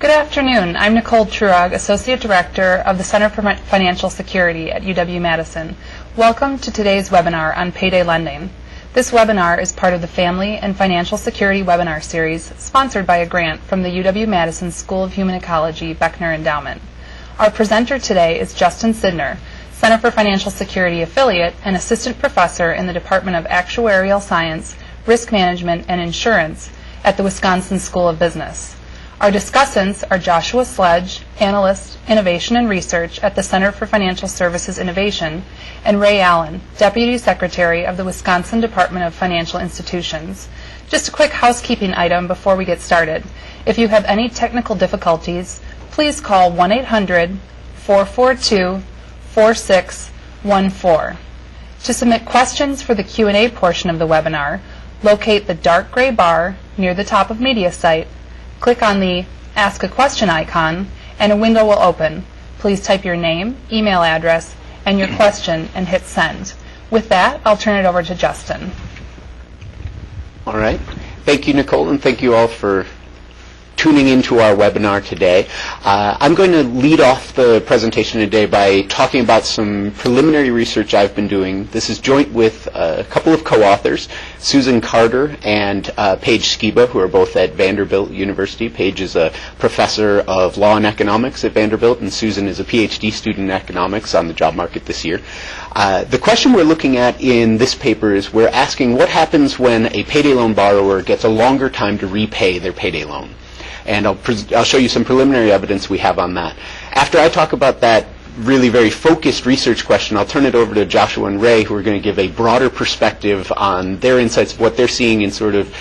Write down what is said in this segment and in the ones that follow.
Good afternoon. I'm Nicole Trurog, Associate Director of the Center for Financial Security at UW-Madison. Welcome to today's webinar on payday lending. This webinar is part of the Family and Financial Security webinar series sponsored by a grant from the UW-Madison School of Human Ecology Beckner Endowment. Our presenter today is Justin Sydnor, Center for Financial Security affiliate and Assistant Professor in the Department of Actuarial Science, Risk Management, and Insurance at the Wisconsin School of Business. Our discussants are Joshua Sledge, Analyst, Innovation and Research at the Center for Financial Services Innovation, and Ray Allen, Deputy Secretary of the Wisconsin Department of Financial Institutions. Just a quick housekeeping item before we get started. If you have any technical difficulties, please call 1-800-442-4614. To submit questions for the Q&A portion of the webinar, locate the dark gray bar near the top of MediaSite click on the Ask a Question icon, and a window will open. Please type your name, email address, and your question and hit send. With that, I'll turn it over to Justin. All right. Thank you, Nicole, and thank you all for tuning into our webinar today. Uh, I'm going to lead off the presentation today by talking about some preliminary research I've been doing. This is joint with a couple of co-authors, Susan Carter and uh, Paige Skiba, who are both at Vanderbilt University. Paige is a professor of law and economics at Vanderbilt, and Susan is a PhD student in economics on the job market this year. Uh, the question we're looking at in this paper is we're asking what happens when a payday loan borrower gets a longer time to repay their payday loan and I'll, I'll show you some preliminary evidence we have on that. After I talk about that really very focused research question, I'll turn it over to Joshua and Ray, who are going to give a broader perspective on their insights of what they're seeing in sort of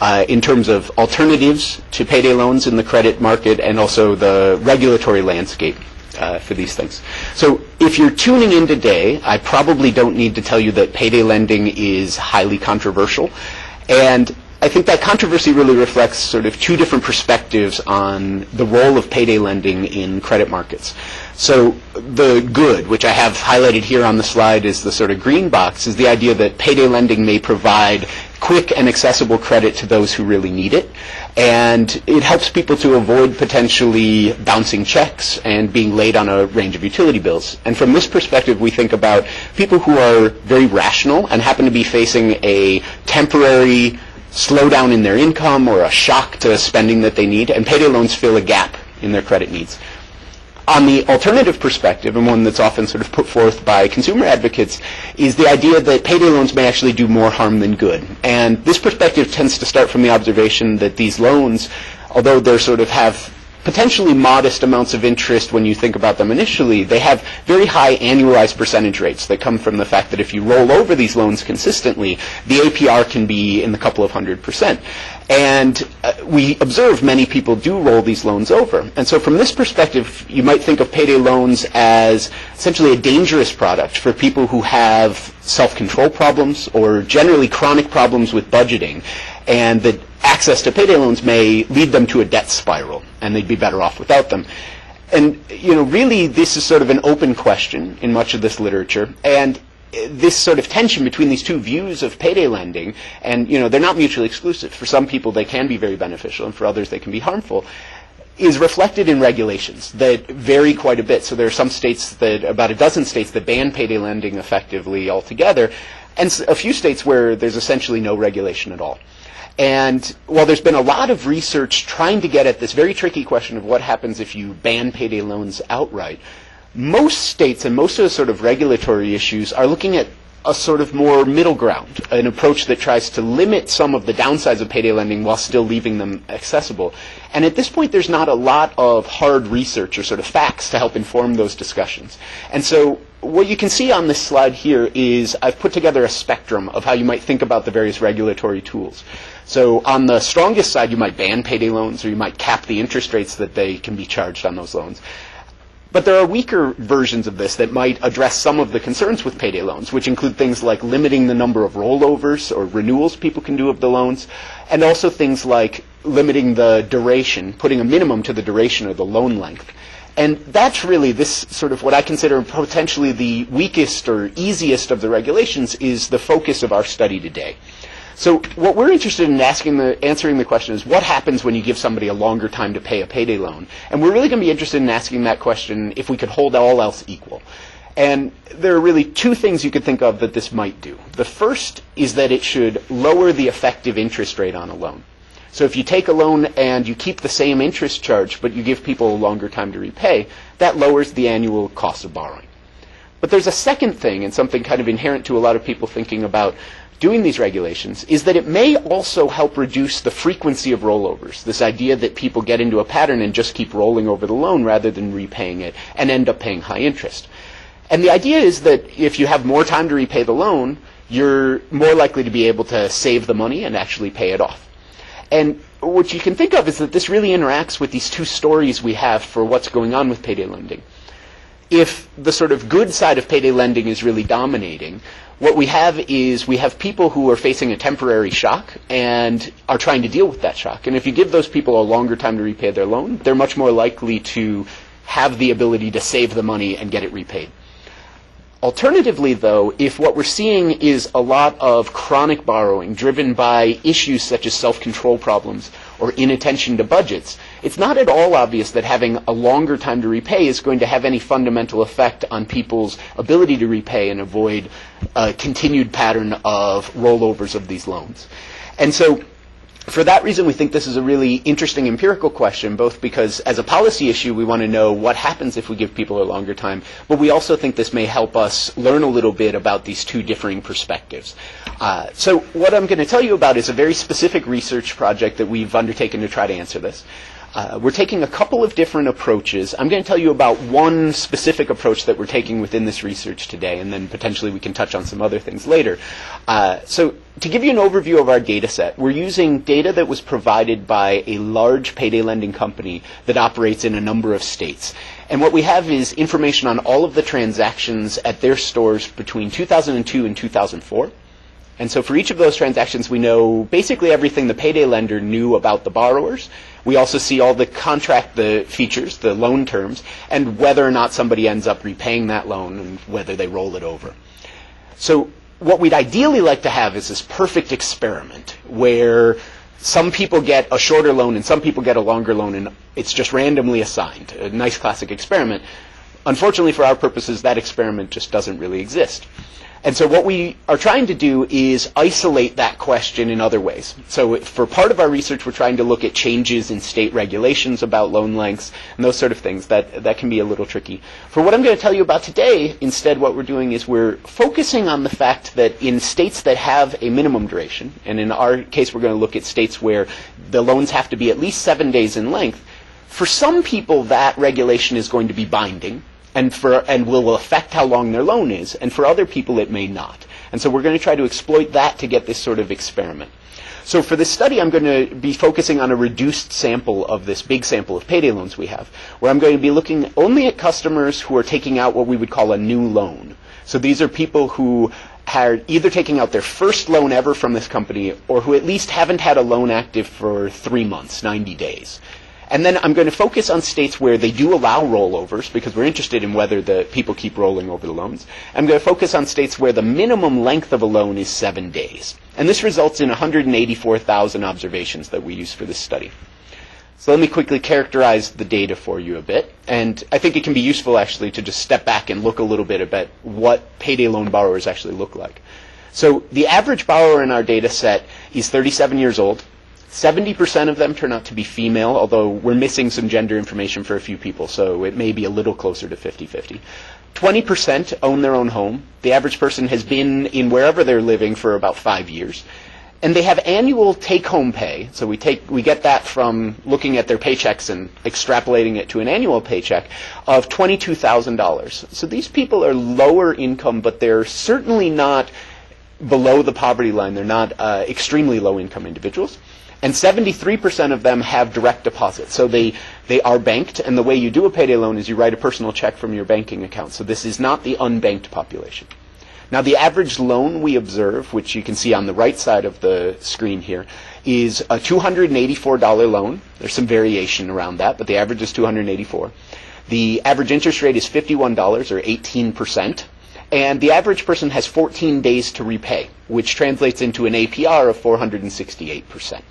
uh, in terms of alternatives to payday loans in the credit market and also the regulatory landscape. Uh, for these things. So if you're tuning in today, I probably don't need to tell you that payday lending is highly controversial. And I think that controversy really reflects sort of two different perspectives on the role of payday lending in credit markets. So the good, which I have highlighted here on the slide is the sort of green box, is the idea that payday lending may provide quick and accessible credit to those who really need it. And it helps people to avoid potentially bouncing checks and being late on a range of utility bills. And from this perspective, we think about people who are very rational and happen to be facing a temporary slowdown in their income or a shock to spending that they need, and payday loans fill a gap in their credit needs. On the alternative perspective, and one that's often sort of put forth by consumer advocates, is the idea that payday loans may actually do more harm than good. And this perspective tends to start from the observation that these loans, although they're sort of have potentially modest amounts of interest when you think about them initially, they have very high annualized percentage rates that come from the fact that if you roll over these loans consistently, the APR can be in the couple of hundred percent. And uh, we observe many people do roll these loans over. And so from this perspective, you might think of payday loans as essentially a dangerous product for people who have self-control problems or generally chronic problems with budgeting. And that access to payday loans may lead them to a debt spiral, and they'd be better off without them. And, you know, really this is sort of an open question in much of this literature, and this sort of tension between these two views of payday lending, and, you know, they're not mutually exclusive. For some people, they can be very beneficial, and for others, they can be harmful is reflected in regulations that vary quite a bit. So there are some states that, about a dozen states that ban payday lending effectively altogether, and a few states where there's essentially no regulation at all. And while there's been a lot of research trying to get at this very tricky question of what happens if you ban payday loans outright, most states and most of the sort of regulatory issues are looking at a sort of more middle ground, an approach that tries to limit some of the downsides of payday lending while still leaving them accessible. And at this point, there's not a lot of hard research or sort of facts to help inform those discussions. And so what you can see on this slide here is I've put together a spectrum of how you might think about the various regulatory tools. So on the strongest side, you might ban payday loans or you might cap the interest rates that they can be charged on those loans. But there are weaker versions of this that might address some of the concerns with payday loans, which include things like limiting the number of rollovers or renewals people can do of the loans, and also things like limiting the duration, putting a minimum to the duration or the loan length. And that's really this sort of what I consider potentially the weakest or easiest of the regulations is the focus of our study today. So what we're interested in asking the, answering the question is what happens when you give somebody a longer time to pay a payday loan? And we're really going to be interested in asking that question if we could hold all else equal. And there are really two things you could think of that this might do. The first is that it should lower the effective interest rate on a loan. So if you take a loan and you keep the same interest charge, but you give people a longer time to repay, that lowers the annual cost of borrowing. But there's a second thing, and something kind of inherent to a lot of people thinking about doing these regulations, is that it may also help reduce the frequency of rollovers. This idea that people get into a pattern and just keep rolling over the loan rather than repaying it and end up paying high interest. And the idea is that if you have more time to repay the loan, you're more likely to be able to save the money and actually pay it off. And what you can think of is that this really interacts with these two stories we have for what's going on with payday lending. If the sort of good side of payday lending is really dominating, what we have is we have people who are facing a temporary shock and are trying to deal with that shock. And if you give those people a longer time to repay their loan, they're much more likely to have the ability to save the money and get it repaid. Alternatively, though, if what we're seeing is a lot of chronic borrowing driven by issues such as self-control problems or inattention to budgets, it's not at all obvious that having a longer time to repay is going to have any fundamental effect on people's ability to repay and avoid a continued pattern of rollovers of these loans. And so for that reason, we think this is a really interesting empirical question, both because as a policy issue, we want to know what happens if we give people a longer time, but we also think this may help us learn a little bit about these two differing perspectives. Uh, so what I'm going to tell you about is a very specific research project that we've undertaken to try to answer this. Uh, we're taking a couple of different approaches. I'm going to tell you about one specific approach that we're taking within this research today, and then potentially we can touch on some other things later. Uh, so to give you an overview of our data set, we're using data that was provided by a large payday lending company that operates in a number of states. And what we have is information on all of the transactions at their stores between 2002 and 2004. And so for each of those transactions, we know basically everything the payday lender knew about the borrowers. We also see all the contract, the features, the loan terms, and whether or not somebody ends up repaying that loan and whether they roll it over. So what we'd ideally like to have is this perfect experiment where some people get a shorter loan and some people get a longer loan and it's just randomly assigned. A nice classic experiment. Unfortunately for our purposes, that experiment just doesn't really exist. And so what we are trying to do is isolate that question in other ways. So for part of our research, we're trying to look at changes in state regulations about loan lengths and those sort of things. That, that can be a little tricky. For what I'm going to tell you about today, instead what we're doing is we're focusing on the fact that in states that have a minimum duration, and in our case we're going to look at states where the loans have to be at least seven days in length, for some people that regulation is going to be binding and for and will affect how long their loan is, and for other people it may not. And so we're going to try to exploit that to get this sort of experiment. So for this study, I'm going to be focusing on a reduced sample of this big sample of payday loans we have, where I'm going to be looking only at customers who are taking out what we would call a new loan. So these are people who are either taking out their first loan ever from this company or who at least haven't had a loan active for three months, 90 days. And then I'm going to focus on states where they do allow rollovers because we're interested in whether the people keep rolling over the loans. I'm going to focus on states where the minimum length of a loan is seven days. And this results in 184,000 observations that we use for this study. So let me quickly characterize the data for you a bit. And I think it can be useful actually to just step back and look a little bit about what payday loan borrowers actually look like. So the average borrower in our data set is 37 years old. 70% of them turn out to be female, although we're missing some gender information for a few people, so it may be a little closer to 50-50. 20% own their own home. The average person has been in wherever they're living for about five years. And they have annual take-home pay. So we take, we get that from looking at their paychecks and extrapolating it to an annual paycheck of $22,000. So these people are lower income, but they're certainly not below the poverty line. They're not uh, extremely low income individuals. And 73% of them have direct deposit. So they, they are banked, and the way you do a payday loan is you write a personal check from your banking account. So this is not the unbanked population. Now the average loan we observe, which you can see on the right side of the screen here, is a $284 loan. There's some variation around that, but the average is 284. The average interest rate is $51 or 18%. and the average person has 14 days to repay, which translates into an APR of 468%.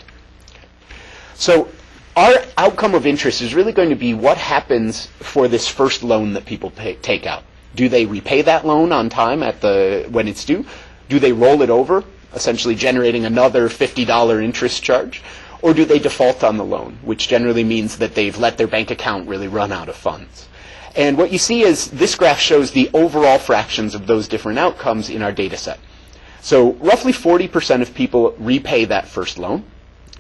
So our outcome of interest is really going to be what happens for this first loan that people pay, take out. Do they repay that loan on time at the when it's due? Do they roll it over, essentially generating another $50 interest charge? Or do they default on the loan, which generally means that they've let their bank account really run out of funds? And what you see is this graph shows the overall fractions of those different outcomes in our data set. So roughly 40% of people repay that first loan.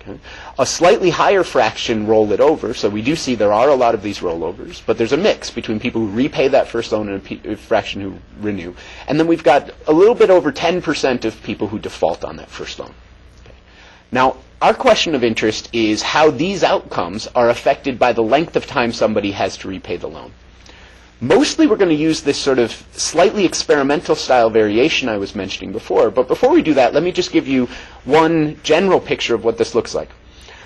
Okay. A slightly higher fraction roll it over, so we do see there are a lot of these rollovers, but there's a mix between people who repay that first loan and a, fraction who renew. And then we've got a little bit over 10% of people who default on that first loan. Okay. Now, our question of interest is how these outcomes are affected by the length of time somebody has to repay the loan. Mostly we're going to use this sort of slightly experimental style variation I was mentioning before. But before we do that, let me just give you one general picture of what this looks like.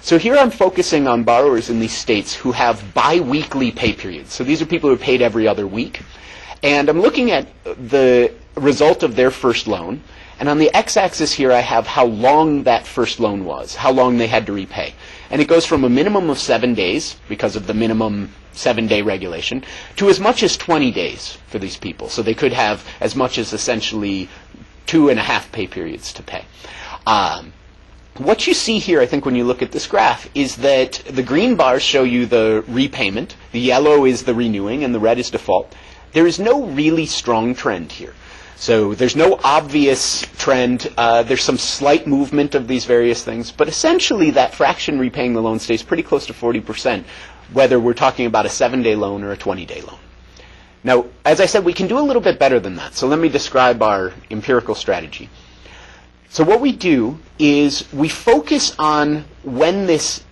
So here I'm focusing on borrowers in these states who have biweekly pay periods. So these are people who are paid every other week. And I'm looking at the result of their first loan. And on the x-axis here, I have how long that first loan was, how long they had to repay. And it goes from a minimum of seven days, because of the minimum seven day regulation, to as much as 20 days for these people. So they could have as much as essentially two and a half pay periods to pay. Um, what you see here, I think, when you look at this graph, is that the green bars show you the repayment, the yellow is the renewing, and the red is default. There is no really strong trend here. So there's no obvious trend. Uh, there's some slight movement of these various things, but essentially that fraction repaying the loan stays pretty close to 40%, whether we're talking about a seven-day loan or a 20-day loan. Now, as I said, we can do a little bit better than that. So let me describe our empirical strategy. So what we do is we focus on when this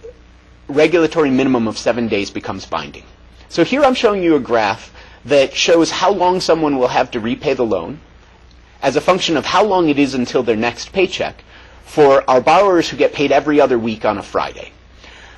regulatory minimum of seven days becomes binding. So here I'm showing you a graph that shows how long someone will have to repay the loan as a function of how long it is until their next paycheck for our borrowers who get paid every other week on a Friday.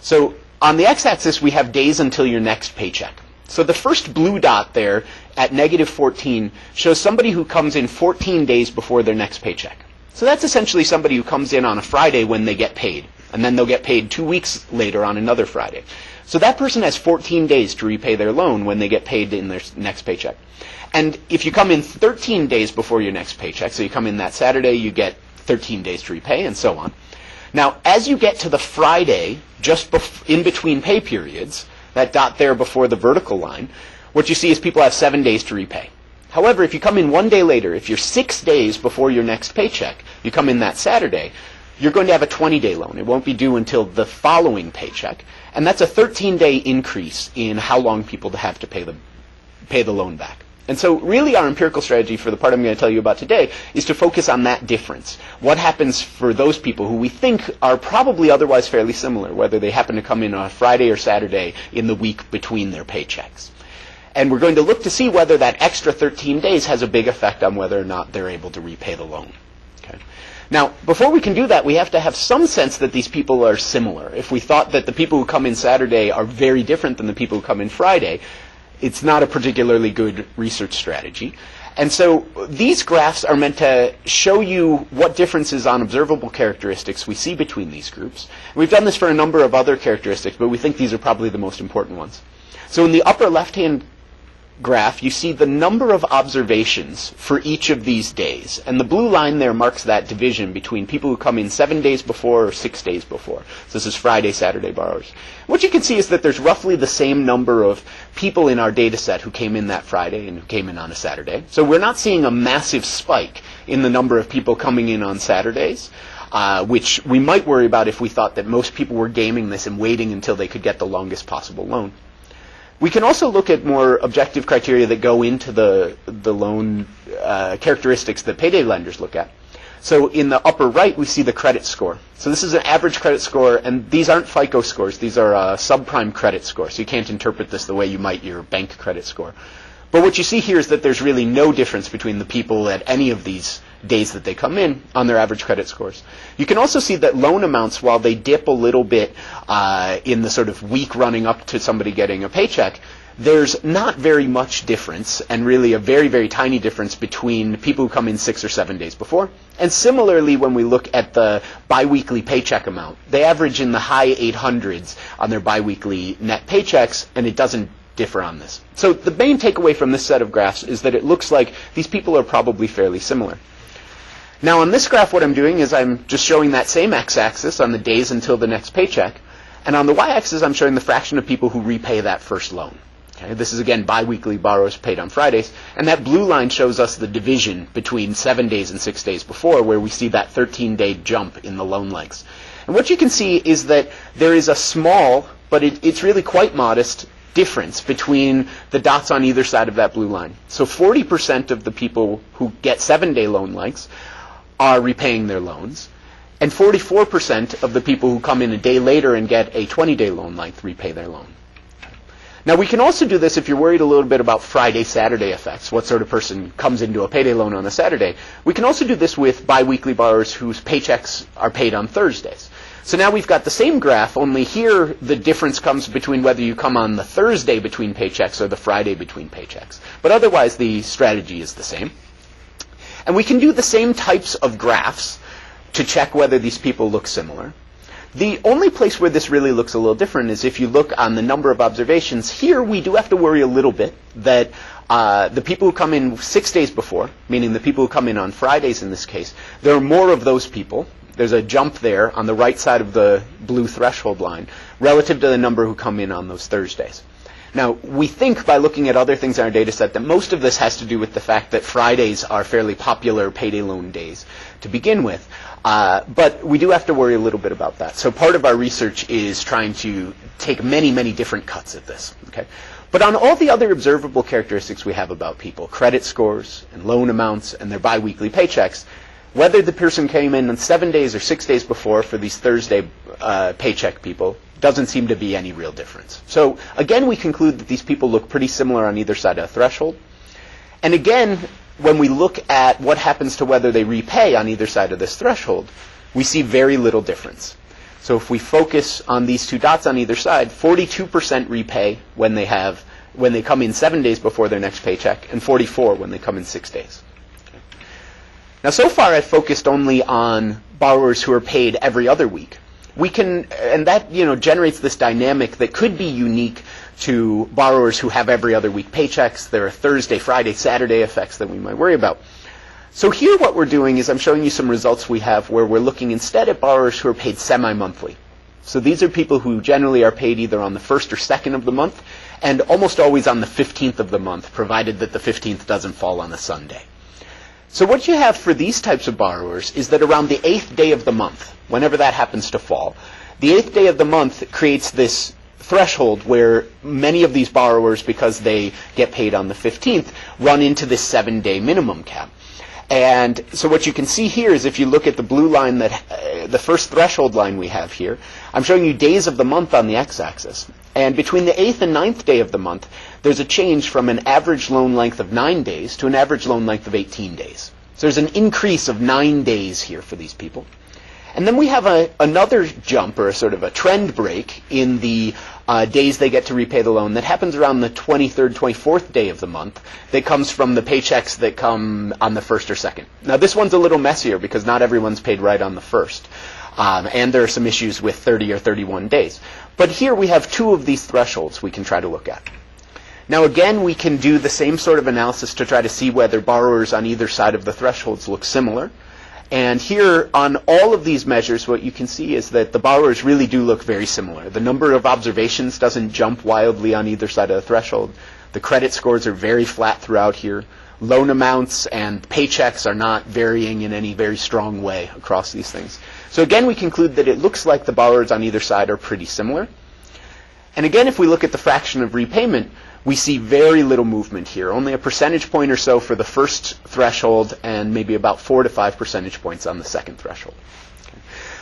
So on the x-axis, we have days until your next paycheck. So the first blue dot there at negative 14 shows somebody who comes in 14 days before their next paycheck. So that's essentially somebody who comes in on a Friday when they get paid, and then they'll get paid two weeks later on another Friday. So that person has 14 days to repay their loan when they get paid in their next paycheck. And if you come in 13 days before your next paycheck, so you come in that Saturday, you get 13 days to repay, and so on. Now, as you get to the Friday, just bef- in between pay periods, that dot there before the vertical line, what you see is people have seven days to repay. However, if you come in one day later, if you're six days before your next paycheck, you come in that Saturday, you're going to have a 20-day loan. It won't be due until the following paycheck. And that's a 13-day increase in how long people have to pay the, pay the loan back. And so really our empirical strategy for the part I'm going to tell you about today is to focus on that difference. What happens for those people who we think are probably otherwise fairly similar, whether they happen to come in on a Friday or Saturday in the week between their paychecks. And we're going to look to see whether that extra 13 days has a big effect on whether or not they're able to repay the loan. Okay. Now, before we can do that, we have to have some sense that these people are similar. If we thought that the people who come in Saturday are very different than the people who come in Friday, it's not a particularly good research strategy. And so these graphs are meant to show you what differences on observable characteristics we see between these groups. We've done this for a number of other characteristics, but we think these are probably the most important ones. So in the upper left-hand graph, you see the number of observations for each of these days. And the blue line there marks that division between people who come in seven days before or six days before. So this is Friday, Saturday borrowers. What you can see is that there's roughly the same number of people in our data set who came in that Friday and who came in on a Saturday. So we're not seeing a massive spike in the number of people coming in on Saturdays. Uh, which we might worry about if we thought that most people were gaming this and waiting until they could get the longest possible loan. We can also look at more objective criteria that go into the the loan uh, characteristics that payday lenders look at. So in the upper right, we see the credit score. So this is an average credit score, and these aren't FICO scores. These are uh, subprime credit scores. So you can't interpret this the way you might your bank credit score. But what you see here is that there's really no difference between the people at any of these days that they come in on their average credit scores. You can also see that loan amounts, while they dip a little bit uh, in the sort of week running up to somebody getting a paycheck, there's not very much difference, and really a very, very tiny difference between people who come in six or seven days before. And similarly, when we look at the biweekly paycheck amount, they average in the high 800s on their biweekly net paychecks, and it doesn't differ on this. So the main takeaway from this set of graphs is that it looks like these people are probably fairly similar. Now on this graph, what I'm doing is I'm just showing that same x-axis on the days until the next paycheck, and on the y-axis, I'm showing the fraction of people who repay that first loan. Okay, this is again biweekly borrowers paid on Fridays, and that blue line shows us the division between seven days and six days before, where we see that 13-day jump in the loan lengths. And what you can see is that there is a small, but it, it's really quite modest, difference between the dots on either side of that blue line. So 40% of the people who get seven-day loan lengths are repaying their loans, and 44% of the people who come in a day later and get a 20-day loan length repay their loan. Now we can also do this if you're worried a little bit about Friday, Saturday effects, what sort of person comes into a payday loan on a Saturday. We can also do this with biweekly borrowers whose paychecks are paid on Thursdays. So now we've got the same graph, only here the difference comes between whether you come on the Thursday between paychecks or the Friday between paychecks. But otherwise the strategy is the same. And we can do the same types of graphs to check whether these people look similar. The only place where this really looks a little different is if you look on the number of observations. Here we do have to worry a little bit that uh, the people who come in six days before, meaning the people who come in on Fridays in this case, there are more of those people. There's a jump there on the right side of the blue threshold line relative to the number who come in on those Thursdays. Now, we think by looking at other things in our data set that most of this has to do with the fact that Fridays are fairly popular payday loan days to begin with. Uh, but we do have to worry a little bit about that. So part of our research is trying to take many, many different cuts at this. Okay? But on all the other observable characteristics we have about people, credit scores and loan amounts and their biweekly paychecks, whether the person came in on seven days or six days before for these Thursday uh, paycheck people, doesn't seem to be any real difference. So again, we conclude that these people look pretty similar on either side of the threshold. And again, when we look at what happens to whether they repay on either side of this threshold, we see very little difference. So if we focus on these two dots on either side, 42% repay when they have when they come in seven days before their next paycheck, and 44 when they come in six days. Now, so far I've focused only on borrowers who are paid every other week. We can, and that you know generates this dynamic that could be unique to borrowers who have every other week paychecks. There are Thursday, Friday, Saturday effects that we might worry about. So here what we're doing is I'm showing you some results we have where we're looking instead at borrowers who are paid semi-monthly. So these are people who generally are paid either on the first or second of the month and almost always on the 15th of the month, provided that the 15th doesn't fall on a Sunday. So what you have for these types of borrowers is that around the eighth day of the month, whenever that happens to fall, the eighth day of the month creates this threshold where many of these borrowers, because they get paid on the 15th, run into this seven day minimum cap. And so what you can see here is if you look at the blue line that uh, the first threshold line we have here, I'm showing you days of the month on the x-axis. And between the 8th and ninth day of the month, there's a change from an average loan length of 9 days to an average loan length of 18 days. So there's an increase of 9 days here for these people. And then we have a, another jump or sort of a trend break in the uh, days they get to repay the loan that happens around the 23rd, 24th day of the month that comes from the paychecks that come on the first or second. Now this one's a little messier because not everyone's paid right on the first. Um, and there are some issues with 30 or 31 days. But here we have two of these thresholds we can try to look at. Now again, we can do the same sort of analysis to try to see whether borrowers on either side of the thresholds look similar. And here, on all of these measures, what you can see is that the borrowers really do look very similar. The number of observations doesn't jump wildly on either side of the threshold. The credit scores are very flat throughout here. Loan amounts and paychecks are not varying in any very strong way across these things. So again, we conclude that it looks like the borrowers on either side are pretty similar. And again, if we look at the fraction of repayment, we see very little movement here, only a percentage point or so for the first threshold and maybe about four to five percentage points on the second threshold. Okay.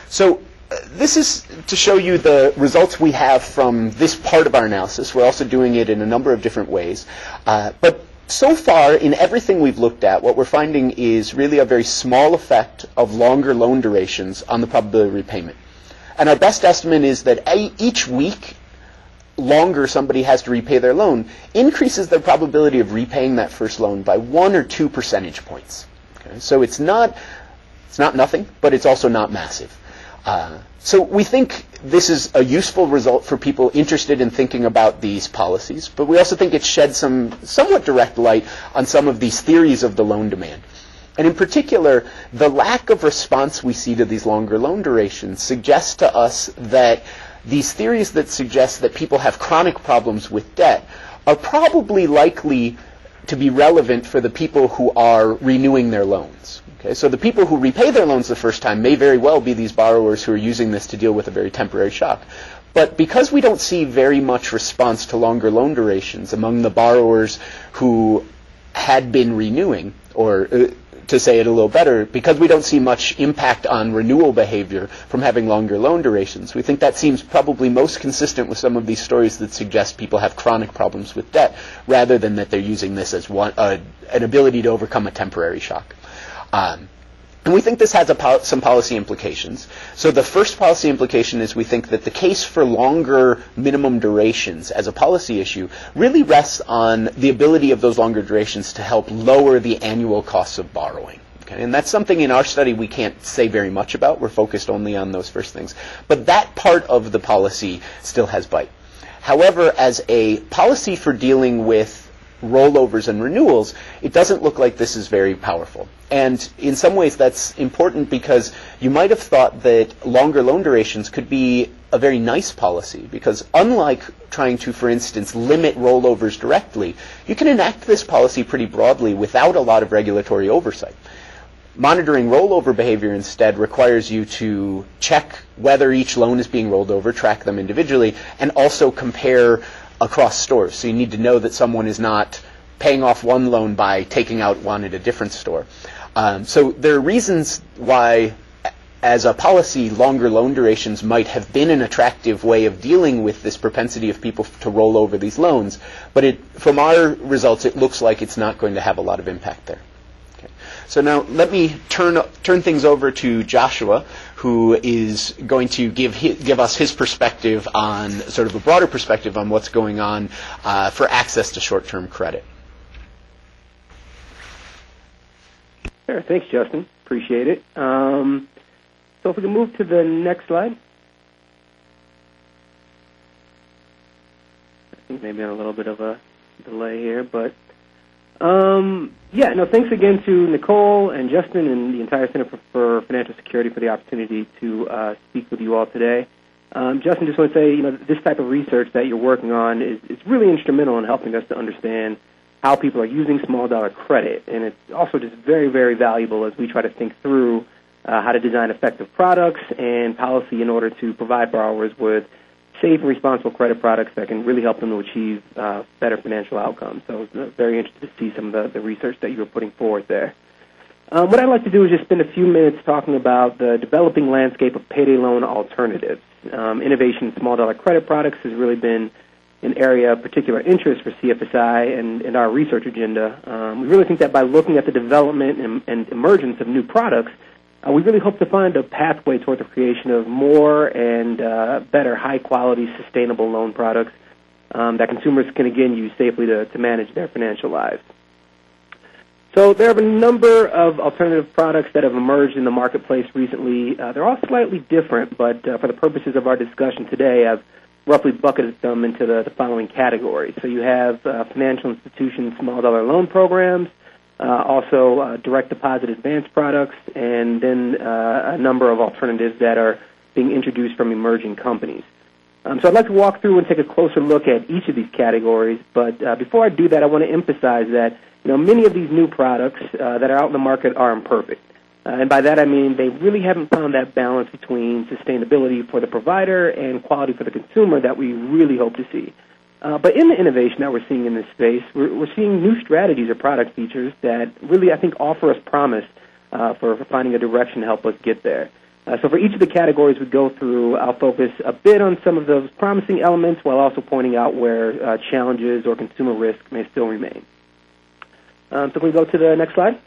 So uh, this is to show you the results we have from this part of our analysis. We're also doing it in a number of different ways. Uh, but so far, in everything we've looked at, what we're finding is really a very small effect of longer loan durations on the probability of repayment. And our best estimate is that each week longer somebody has to repay their loan increases their probability of repaying that first loan by one or two percentage points. Okay? So it's not it's not nothing, but it's also not massive. Uh, so we think this is a useful result for people interested in thinking about these policies, but we also think it sheds some somewhat direct light on some of these theories of the loan demand. And in particular, the lack of response we see to these longer loan durations suggests to us that these theories that suggest that people have chronic problems with debt are probably likely to be relevant for the people who are renewing their loans. Okay, so the people who repay their loans the first time may very well be these borrowers who are using this to deal with a very temporary shock. But because we don't see very much response to longer loan durations among the borrowers who had been renewing, or uh, to say it a little better, because we don't see much impact on renewal behavior from having longer loan durations, we think that seems probably most consistent with some of these stories that suggest people have chronic problems with debt, rather than that they're using this as one, uh, an ability to overcome a temporary shock. Um, and we think this has po- some policy implications. So the first policy implication is we think that the case for longer minimum durations as a policy issue really rests on the ability of those longer durations to help lower the annual costs of borrowing. Okay? And that's something in our study we can't say very much about. We're focused only on those first things. But that part of the policy still has bite. However, as a policy for dealing with rollovers and renewals, it doesn't look like this is very powerful. And in some ways that's important because you might have thought that longer loan durations could be a very nice policy because unlike trying to, for instance, limit rollovers directly, you can enact this policy pretty broadly without a lot of regulatory oversight. Monitoring rollover behavior instead requires you to check whether each loan is being rolled over, track them individually, and also compare across stores. So you need to know that someone is not paying off one loan by taking out one at a different store. Um, so there are reasons why, as a policy, longer loan durations might have been an attractive way of dealing with this propensity of people to roll over these loans. But it, from our results, it looks like it's not going to have a lot of impact there. So now let me turn turn things over to Joshua, who is going to give give us his perspective on sort of a broader perspective on what's going on uh, for access to short-term credit. Sure. Thanks, Justin. Appreciate it. Um, so if we can move to the next slide. I think maybe a little bit of a delay here, but um, yeah, no, thanks again to Nicole and Justin and the entire Center for, for Financial Security for the opportunity to uh, speak with you all today. Um, Justin, just want to say, you know, this type of research that you're working on is, is really instrumental in helping us to understand how people are using small dollar credit, and it's also just very, very valuable as we try to think through uh, how to design effective products and policy in order to provide borrowers with safe and responsible credit products that can really help them to achieve uh, better financial outcomes. So I was very interested to see some of the, the research that you were putting forward there. Um, what I'd like to do is just spend a few minutes talking about the developing landscape of payday loan alternatives. Um, innovation in small dollar credit products has really been an area of particular interest for CFSI and, and our research agenda. Um, we really think that by looking at the development and, and emergence of new products, uh, we really hope to find a pathway toward the creation of more and uh, better high quality sustainable loan products um, that consumers can again use safely to, to manage their financial lives. So there have been a number of alternative products that have emerged in the marketplace recently. Uh, they're all slightly different, but uh, for the purposes of our discussion today, I've roughly bucketed them into the, the following categories. So you have uh, financial institutions, small dollar loan programs, also uh, direct deposit advance products, and then uh, a number of alternatives that are being introduced from emerging companies. Um, so I'd like to walk through and take a closer look at each of these categories. But uh, before I do that, I want to emphasize that you know many of these new products uh, that are out in the market are imperfect. Uh, and by that I mean they really haven't found that balance between sustainability for the provider and quality for the consumer that we really hope to see. Uh, but in the innovation that we're seeing in this space, we're, we're seeing new strategies or product features that really, I think, offer us promise uh, for, for finding a direction to help us get there. Uh, so for each of the categories we go through, I'll focus a bit on some of those promising elements while also pointing out where uh, challenges or consumer risk may still remain. Um, so can we go to the next slide?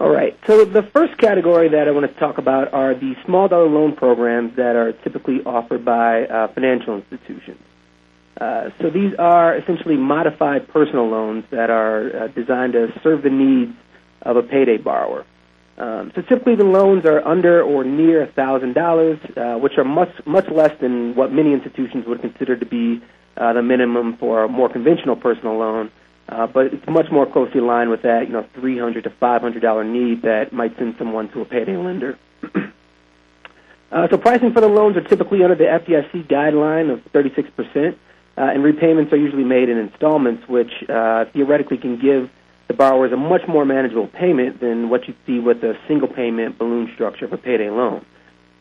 All right. So the first category that I want to talk about are the small dollar loan programs that are typically offered by uh, financial institutions. Uh, so these are essentially modified personal loans that are uh, designed to serve the needs of a payday borrower. Um, so typically the loans are under or near $1,000, uh, which are much, much less than what many institutions would consider to be uh, the minimum for a more conventional personal loan. Uh, but it's much more closely aligned with that, you know, 300 to $500 need that might send someone to a payday lender. uh, so pricing for the loans are typically under the FDIC guideline of 36%, uh, and repayments are usually made in installments, which uh, theoretically can give the borrowers a much more manageable payment than what you see with a single payment balloon structure of a payday loan.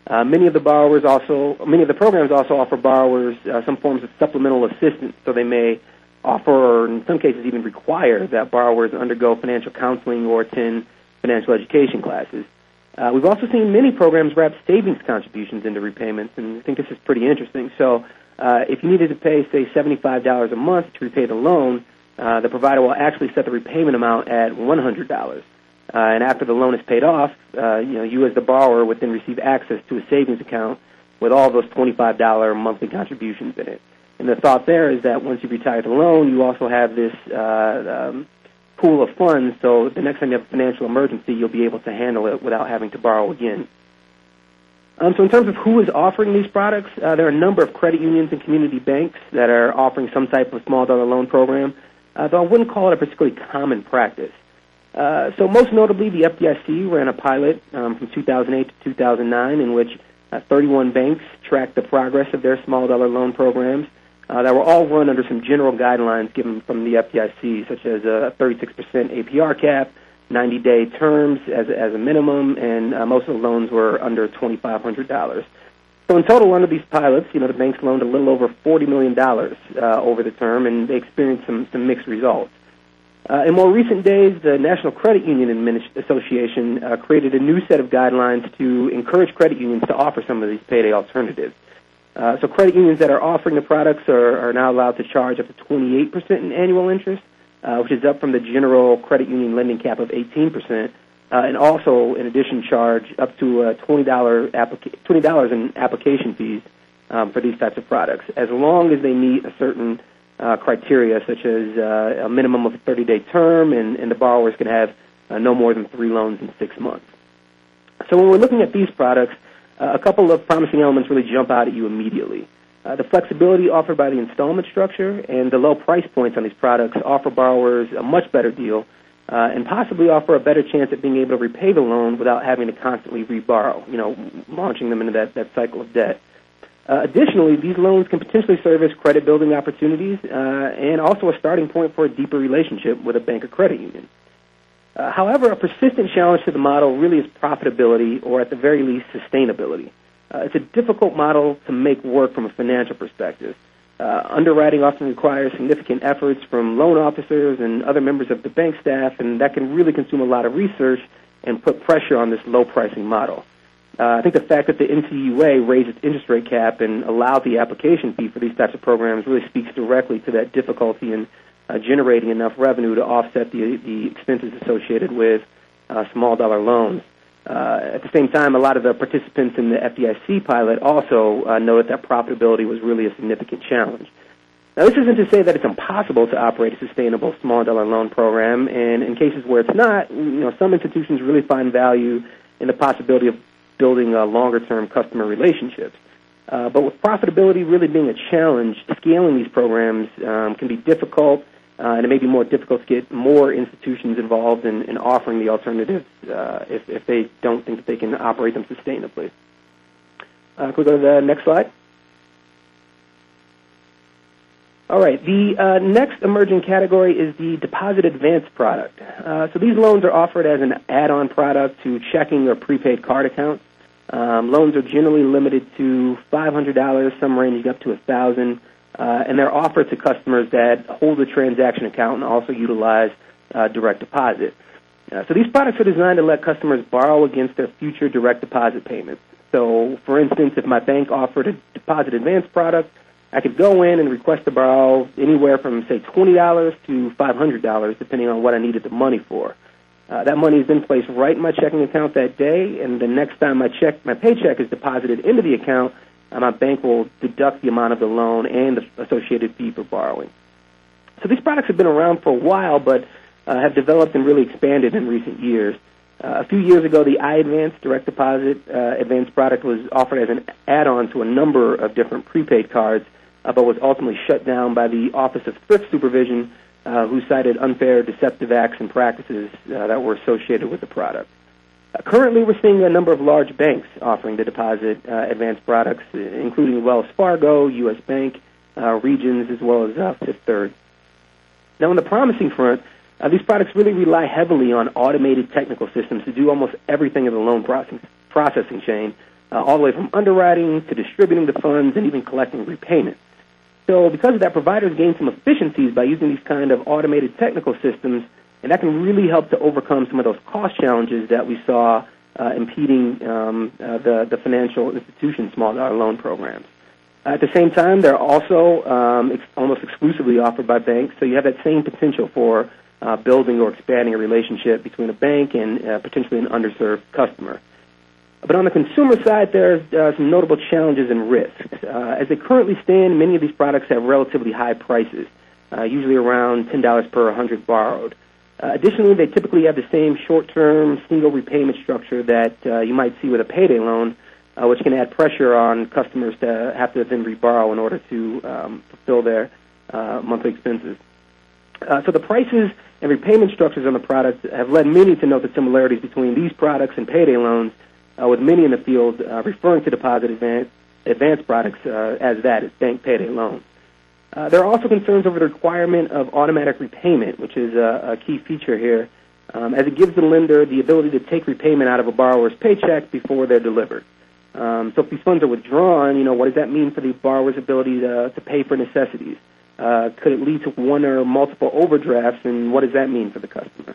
Uh, many of the borrowers also, many of the programs also offer borrowers uh, some forms of supplemental assistance, so they may offer, or in some cases even require, that borrowers undergo financial counseling or attend financial education classes. Uh, we've also seen many programs wrap savings contributions into repayments, and I think this is pretty interesting. So, uh, if you needed to pay, say, $75 a month to repay the loan, uh, the provider will actually set the repayment amount at $100. Uh, and after the loan is paid off, uh, you know, you as the borrower would then receive access to a savings account with all those $25 monthly contributions in it. And the thought there is that once you retire the loan, you also have this uh, um, pool of funds, so the next time you have a financial emergency, you'll be able to handle it without having to borrow again. Um, so in terms of who is offering these products, uh, there are a number of credit unions and community banks that are offering some type of small dollar loan program uh, though I wouldn't call it a particularly common practice. Uh, so most notably, the FDIC ran a pilot um, from 2008 to 2009 in which uh, 31 banks tracked the progress of their small dollar loan programs uh, that were all run under some general guidelines given from the FDIC, such as a 36% APR cap, 90-day terms as, as a minimum, and uh, most of the loans were under $2,500. So in total, under these pilots, you know, the banks loaned a little over $40 million uh, over the term, and they experienced some, some mixed results. Uh, in more recent days, the National Credit Union Association uh, created a new set of guidelines to encourage credit unions to offer some of these payday alternatives. Uh, so credit unions that are offering the products are, are now allowed to charge up to 28% in annual interest, uh, which is up from the general credit union lending cap of 18%, uh, and also, in addition, charge up to uh, $20, applica- $20 in application fees um, for these types of products, as long as they meet a certain uh, criteria, such as uh, a minimum of a 30-day term, and, and the borrowers can have uh, no more than three loans in six months. So when we're looking at these products, uh, a couple of promising elements really jump out at you immediately. Uh, the flexibility offered by the installment structure and the low price points on these products offer borrowers a much better deal uh, and possibly offer a better chance at being able to repay the loan without having to constantly reborrow, you know, launching them into that, that cycle of debt. Uh, additionally, these loans can potentially serve as credit building opportunities uh, and also a starting point for a deeper relationship with a bank or credit union. Uh, however, a persistent challenge to the model really is profitability or at the very least sustainability. Uh, it's a difficult model to make work from a financial perspective. Uh, underwriting often requires significant efforts from loan officers and other members of the bank staff, and that can really consume a lot of research and put pressure on this low pricing model. Uh, I think the fact that the NCUA raised its interest rate cap and allowed the application fee for these types of programs really speaks directly to that difficulty in uh, generating enough revenue to offset the, the expenses associated with uh, small dollar loans. Uh, at the same time, a lot of the participants in the FDIC pilot also uh, noted that profitability was really a significant challenge. Now, this isn't to say that it's impossible to operate a sustainable small dollar loan program, and in cases where it's not, you know, some institutions really find value in the possibility of building uh, longer-term customer relationships. Uh, but with profitability really being a challenge, scaling these programs um, can be difficult uh, and it may be more difficult to get more institutions involved in, in offering the alternatives uh, if, if they don't think that they can operate them sustainably. Uh, can we go to the next slide? All right. The uh, next emerging category is the deposit advance product. Uh, so these loans are offered as an add-on product to checking or prepaid card accounts. Um, loans are generally limited to $500, some ranging up to 1000 uh, and they're offered to customers that hold a transaction account and also utilize uh, direct deposit. Uh, so these products are designed to let customers borrow against their future direct deposit payments. So, for instance, if my bank offered a deposit advance product, I could go in and request to borrow anywhere from, say, $20 to $500, depending on what I needed the money for. Uh, that money is then placed right in my checking account that day, and the next time my check, my paycheck is deposited into the account, my bank will deduct the amount of the loan and the associated fee for borrowing. So these products have been around for a while, but uh, have developed and really expanded in recent years. Uh, a few years ago, the iAdvance direct deposit uh, advance product was offered as an add-on to a number of different prepaid cards, uh, but was ultimately shut down by the Office of Thrift Supervision, uh, who cited unfair, deceptive acts and practices uh, that were associated with the product. Uh, currently, we're seeing a number of large banks offering the deposit uh, advance products, including Wells Fargo, U.S. Bank, uh, Regions, as well as uh, Fifth Third. Now, on the promising front, uh, these products really rely heavily on automated technical systems to do almost everything in the loan processing, processing chain, uh, all the way from underwriting to distributing the funds and even collecting repayments. So because of that, providers gain some efficiencies by using these kind of automated technical systems, and that can really help to overcome some of those cost challenges that we saw uh, impeding um, uh, the, the financial institution small dollar loan programs. At the same time, they're also um, ex- almost exclusively offered by banks, so you have that same potential for uh, building or expanding a relationship between a bank and uh, potentially an underserved customer. But on the consumer side, there's uh, some notable challenges and risks. Uh, as they currently stand, many of these products have relatively high prices, uh, usually around $10 per 100 borrowed. Uh, additionally, they typically have the same short-term single repayment structure that uh, you might see with a payday loan, uh, which can add pressure on customers to have to then reborrow in order to um, fulfill their uh, monthly expenses. Uh, so the prices and repayment structures on the products have led many to note the similarities between these products and payday loans, uh, with many in the field referring to deposit advance, advance products as that, as bank payday loans. Uh, there are also concerns over the requirement of automatic repayment, which is a, a key feature here, um, as it gives the lender the ability to take repayment out of a borrower's paycheck before they're delivered. Um, so if these funds are withdrawn, you know, what does that mean for the borrower's ability to, to pay for necessities? Uh, could it lead to one or multiple overdrafts, and what does that mean for the customer?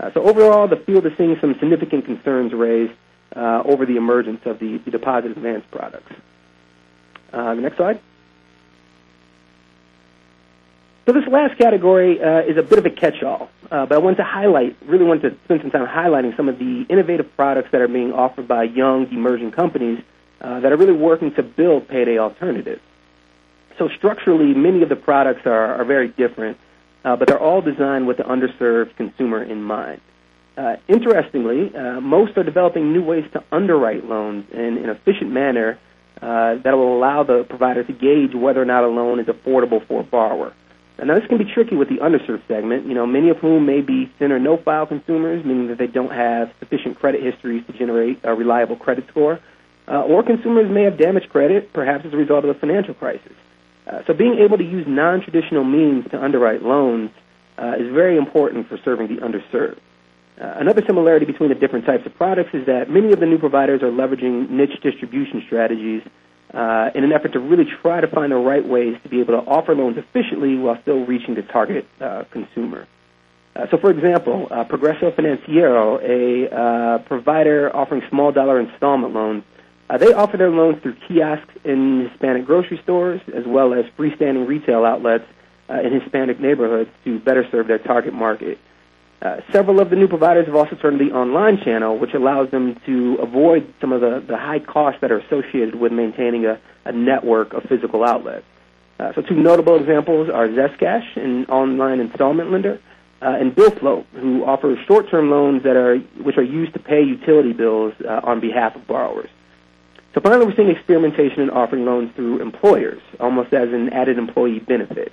Uh, so overall, the field is seeing some significant concerns raised uh, over the emergence of the, the deposit advance products. Uh, the next slide. So this last category uh, is a bit of a catch-all, uh, but I wanted to highlight, really wanted to spend some time highlighting some of the innovative products that are being offered by young, emerging companies uh, that are really working to build payday alternatives. So structurally, many of the products are, are very different, uh, but they're all designed with the underserved consumer in mind. Uh, interestingly, uh, most are developing new ways to underwrite loans in an efficient manner that will allow the provider to gauge whether or not a loan is affordable for a borrower. Now this can be tricky with the underserved segment, you know, many of whom may be thin or no file consumers, meaning that they don't have sufficient credit histories to generate a reliable credit score, uh, or consumers may have damaged credit, perhaps as a result of the financial crisis. Uh, so being able to use non-traditional means to underwrite loans uh, is very important for serving the underserved. Uh, another similarity between the different types of products is that many of the new providers are leveraging niche distribution strategies uh, in an effort to really try to find the right ways to be able to offer loans efficiently while still reaching the target uh, consumer. Uh, so, for example, uh, Progreso Financiero, a uh, provider offering small dollar installment loans, uh, they offer their loans through kiosks in Hispanic grocery stores as well as freestanding retail outlets uh, in Hispanic neighborhoods to better serve their target market. Uh, several of the new providers have also turned to the online channel, which allows them to avoid some of the, the high costs that are associated with maintaining a, a network of physical outlets. Uh, so two notable examples are Zestcash, an online installment lender, uh, and BillFloat, who offers short-term loans that are which are used to pay utility bills uh, on behalf of borrowers. So finally, we're seeing experimentation in offering loans through employers, almost as an added employee benefit.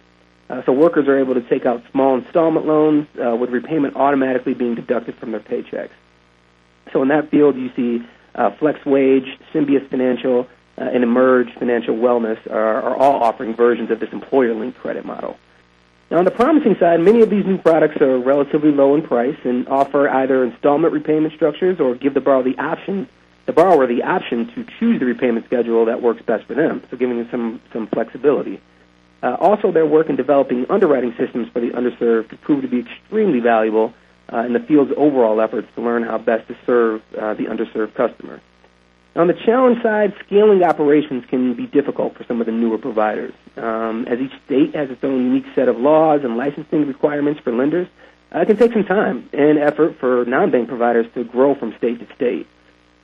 Uh, so workers are able to take out small installment loans uh, with repayment automatically being deducted from their paychecks. So in that field, you see uh, Flex Wage, Symbius Financial, uh, and Emerge Financial Wellness are, are all offering versions of this employer-linked credit model. Now, on the promising side, many of these new products are relatively low in price and offer either installment repayment structures or give the borrower the option, the borrower the option to choose the repayment schedule that works best for them, so giving them some, some flexibility. Uh, also, their work in developing underwriting systems for the underserved proved to be extremely valuable uh, in the field's overall efforts to learn how best to serve uh, the underserved customer. On the challenge side, scaling operations can be difficult for some of the newer providers. Um, as each state has its own unique set of laws and licensing requirements for lenders, uh, it can take some time and effort for non-bank providers to grow from state to state.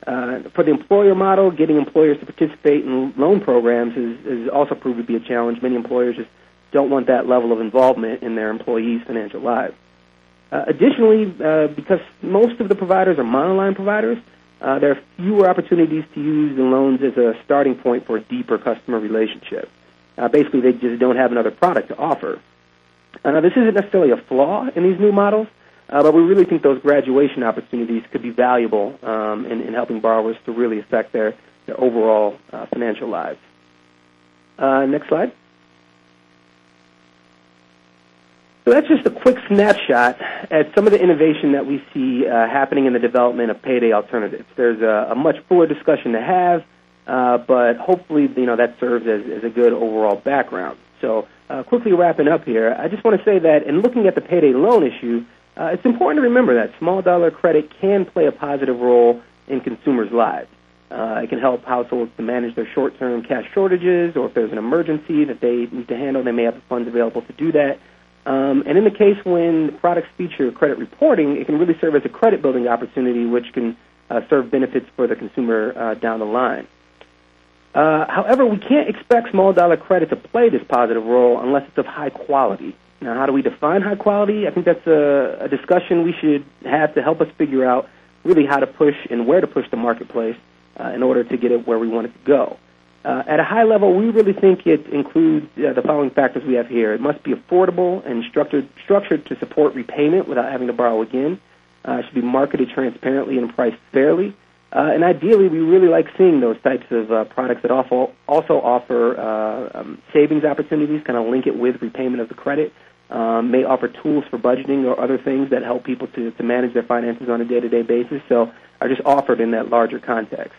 Uh, for the employer model, getting employers to participate in loan programs is, is also proved to be a challenge. Many employers just don't want that level of involvement in their employees' financial lives. Uh, additionally, uh, because most of the providers are monoline providers, uh, there are fewer opportunities to use the loans as a starting point for a deeper customer relationship. Uh, basically, they just don't have another product to offer. Uh, this isn't necessarily a flaw in these new models, uh, but we really think those graduation opportunities could be valuable um, in, in, helping borrowers to really affect their, their overall uh, financial lives. Uh, next slide. So that's just a quick snapshot at some of the innovation that we see uh, happening in the development of payday alternatives. There's a, a much fuller discussion to have, uh, but hopefully, you know, that serves as, as a good overall background. So, uh, quickly wrapping up here, I just want to say that in looking at the payday loan issue, uh, it's important to remember that small dollar credit can play a positive role in consumers' lives. Uh, it can help households to manage their short-term cash shortages, or if there's an emergency that they need to handle, they may have the funds available to do that. Um, and in the case when products feature credit reporting, it can really serve as a credit building opportunity, which can uh, serve benefits for the consumer uh, down the line. Uh, however, we can't expect small dollar credit to play this positive role unless it's of high quality. Now, how do we define high quality? I think that's a, a discussion we should have to help us figure out really how to push and where to push the marketplace uh, in order to get it where we want it to go. Uh, at a high level, we really think it includes uh, the following factors we have here. It must be affordable and structured, structured to support repayment without having to borrow again. Uh, it should be marketed transparently and priced fairly. Uh, and ideally, we really like seeing those types of uh, products that also, also offer uh, um, savings opportunities, kind of link it with repayment of the credit, um, may offer tools for budgeting or other things that help people to, to manage their finances on a day-to-day basis, so are just offered in that larger context.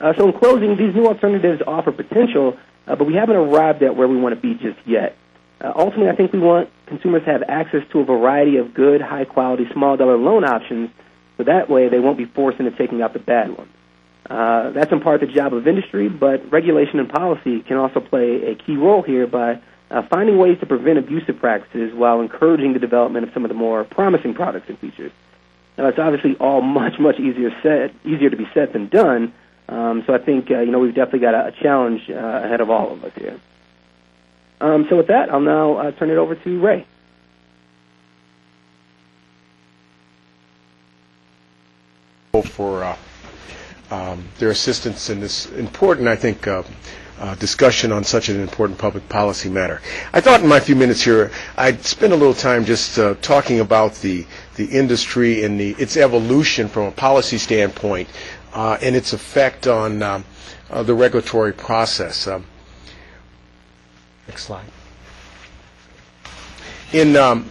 Uh, so in closing, these new alternatives offer potential, uh, but we haven't arrived at where we want to be just yet. Uh, ultimately, I think we want consumers to have access to a variety of good, high-quality, small-dollar loan options, so that way they won't be forced into taking out the bad ones. Uh, that's in part the job of industry, but regulation and policy can also play a key role here by uh, finding ways to prevent abusive practices while encouraging the development of some of the more promising products and features. Now, it's obviously all much, much easier said, easier to be said than done, um, so I think uh, you know we've definitely got a, a challenge uh, ahead of all of us here. Um, so with that, I'll now uh, turn it over to Ray. For uh, um, their assistance in this important, I think, uh, uh, discussion on such an important public policy matter. I thought in my few minutes here I'd spend a little time just talking about the the industry and the its evolution from a policy standpoint uh, and its effect on um, uh, the regulatory process. Um, next slide. In um,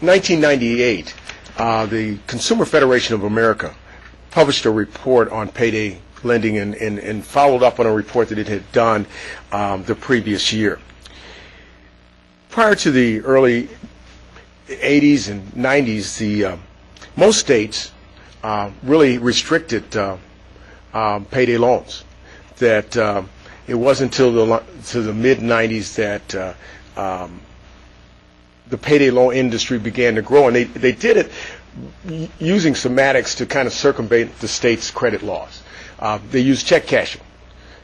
1998, uh, the Consumer Federation of America published a report on payday lending and, and, and followed up on a report that it had done um, the previous year. Prior to the early 80s and 90s, the uh, most states uh, really restricted uh, um, payday loans. That um, it wasn't until the to the mid 90s that uh, um, the payday loan industry began to grow, and they they did it using somatics to kind of circumvent the state's credit laws. Uh, they used check cashing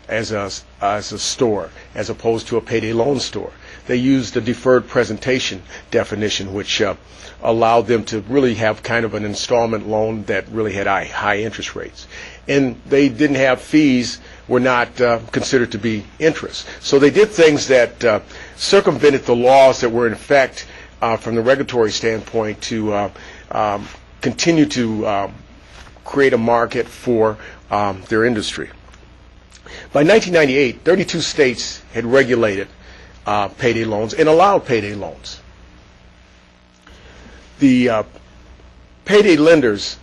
as a as a store as opposed to a payday loan store. They used a deferred presentation definition, which uh, allowed them to really have kind of an installment loan that really had high, high interest rates and they didn't have fees were not uh, considered to be interest. So they did things that uh, circumvented the laws that were in effect uh, from the regulatory standpoint to uh, um, continue to create a market for um, their industry. By 1998, 32 states had regulated uh, payday loans and allowed payday loans. The uh, payday lenders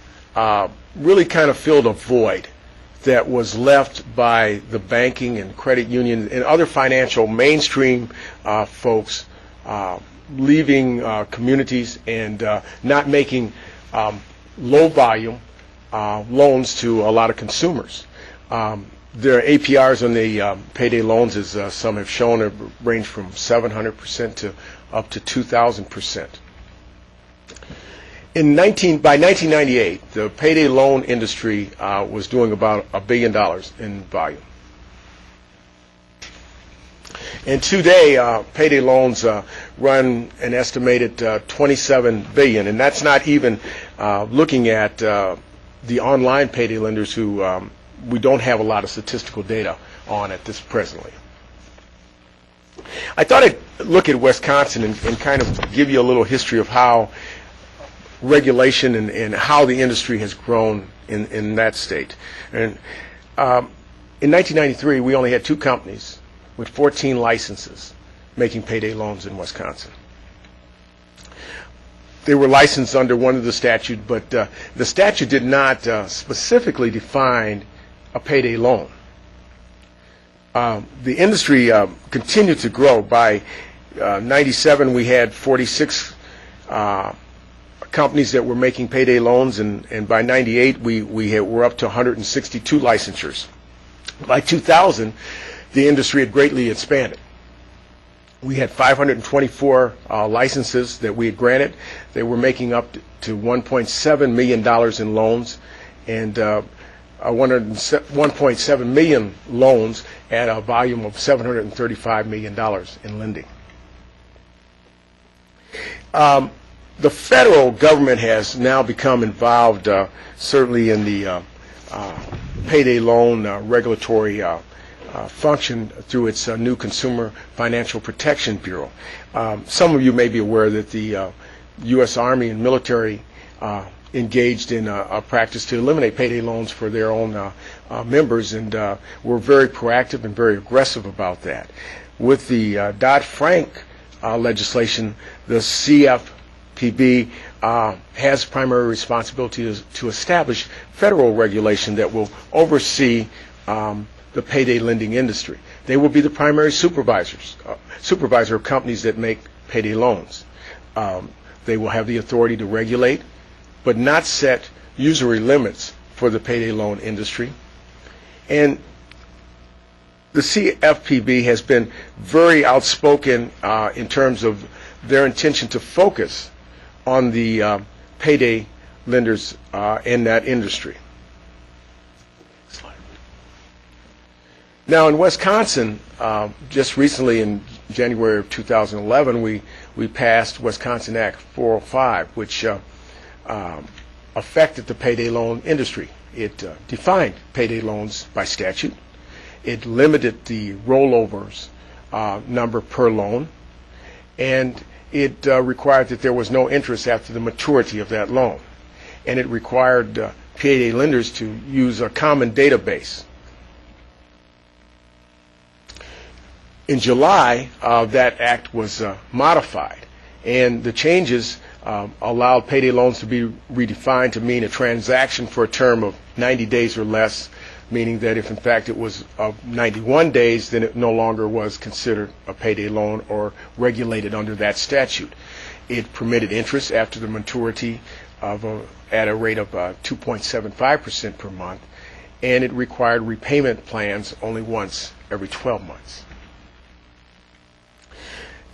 really kind of filled a void that was left by the banking and credit union and other financial mainstream uh, folks uh, leaving uh, communities and uh, not making um, low volume uh, loans to a lot of consumers. Um, their APRs on the um, payday loans, as uh, some have shown, range from 700% to up to 2,000%. In 19, by 1998, the payday loan industry uh, was doing about a billion dollars in volume. And today, uh, payday loans uh, run an estimated uh, 27 billion, and that's not even uh, looking at uh, the online payday lenders who um, we don't have a lot of statistical data on at this presently. I thought I'd look at Wisconsin and, and kind of give you a little history of how regulation and, and how the industry has grown in, in that state. And um, in 1993, we only had two companies with 14 licenses making payday loans in Wisconsin. They were licensed under one of the statute, but uh, the statute did not uh, specifically define a payday loan. Uh, the industry uh, continued to grow. By uh, 97, we had 46 uh, companies that were making payday loans, and, and by 98, we, we had, were up to 162 licensures. By 2000, the industry had greatly expanded. We had 524 uh, licenses that we had granted. They were making up to $1.7 million in loans and uh, 1.7 million loans at a volume of $735 million in lending. Um, the federal government has now become involved, uh, certainly in the uh, uh, payday loan uh, regulatory uh, uh, function through its new Consumer Financial Protection Bureau. Um, some of you may be aware that the U.S. Army and military engaged in a, a, practice to eliminate payday loans for their own uh, uh, members, and uh, we're very proactive and very aggressive about that. With the Dodd-Frank legislation, the CFPB uh, has primary responsibility to, to, establish federal regulation that will oversee um, the payday lending industry. They will be the primary supervisors, uh, supervisor of companies that make payday loans. Um, they will have the authority to regulate, but not set usury limits for the payday loan industry. And the CFPB has been very outspoken uh, in terms of their intention to focus on the uh, payday lenders uh, in that industry. Now, in Wisconsin, uh, just recently in January of 2011, we, we passed Wisconsin Act 405, which uh, um, affected the payday loan industry. It uh, defined payday loans by statute. It limited the rollovers uh, number per loan, and it uh, required that there was no interest after the maturity of that loan. And it required uh, payday lenders to use a common database in July, uh, that act was uh, modified, and the changes um, allowed payday loans to be redefined to mean a transaction for a term of 90 days or less, meaning that if in fact it was of 91 days, then it no longer was considered a payday loan or regulated under that statute. It permitted interest after the maturity of a, at a rate of uh, 2.75% per month, and it required repayment plans only once every 12 months.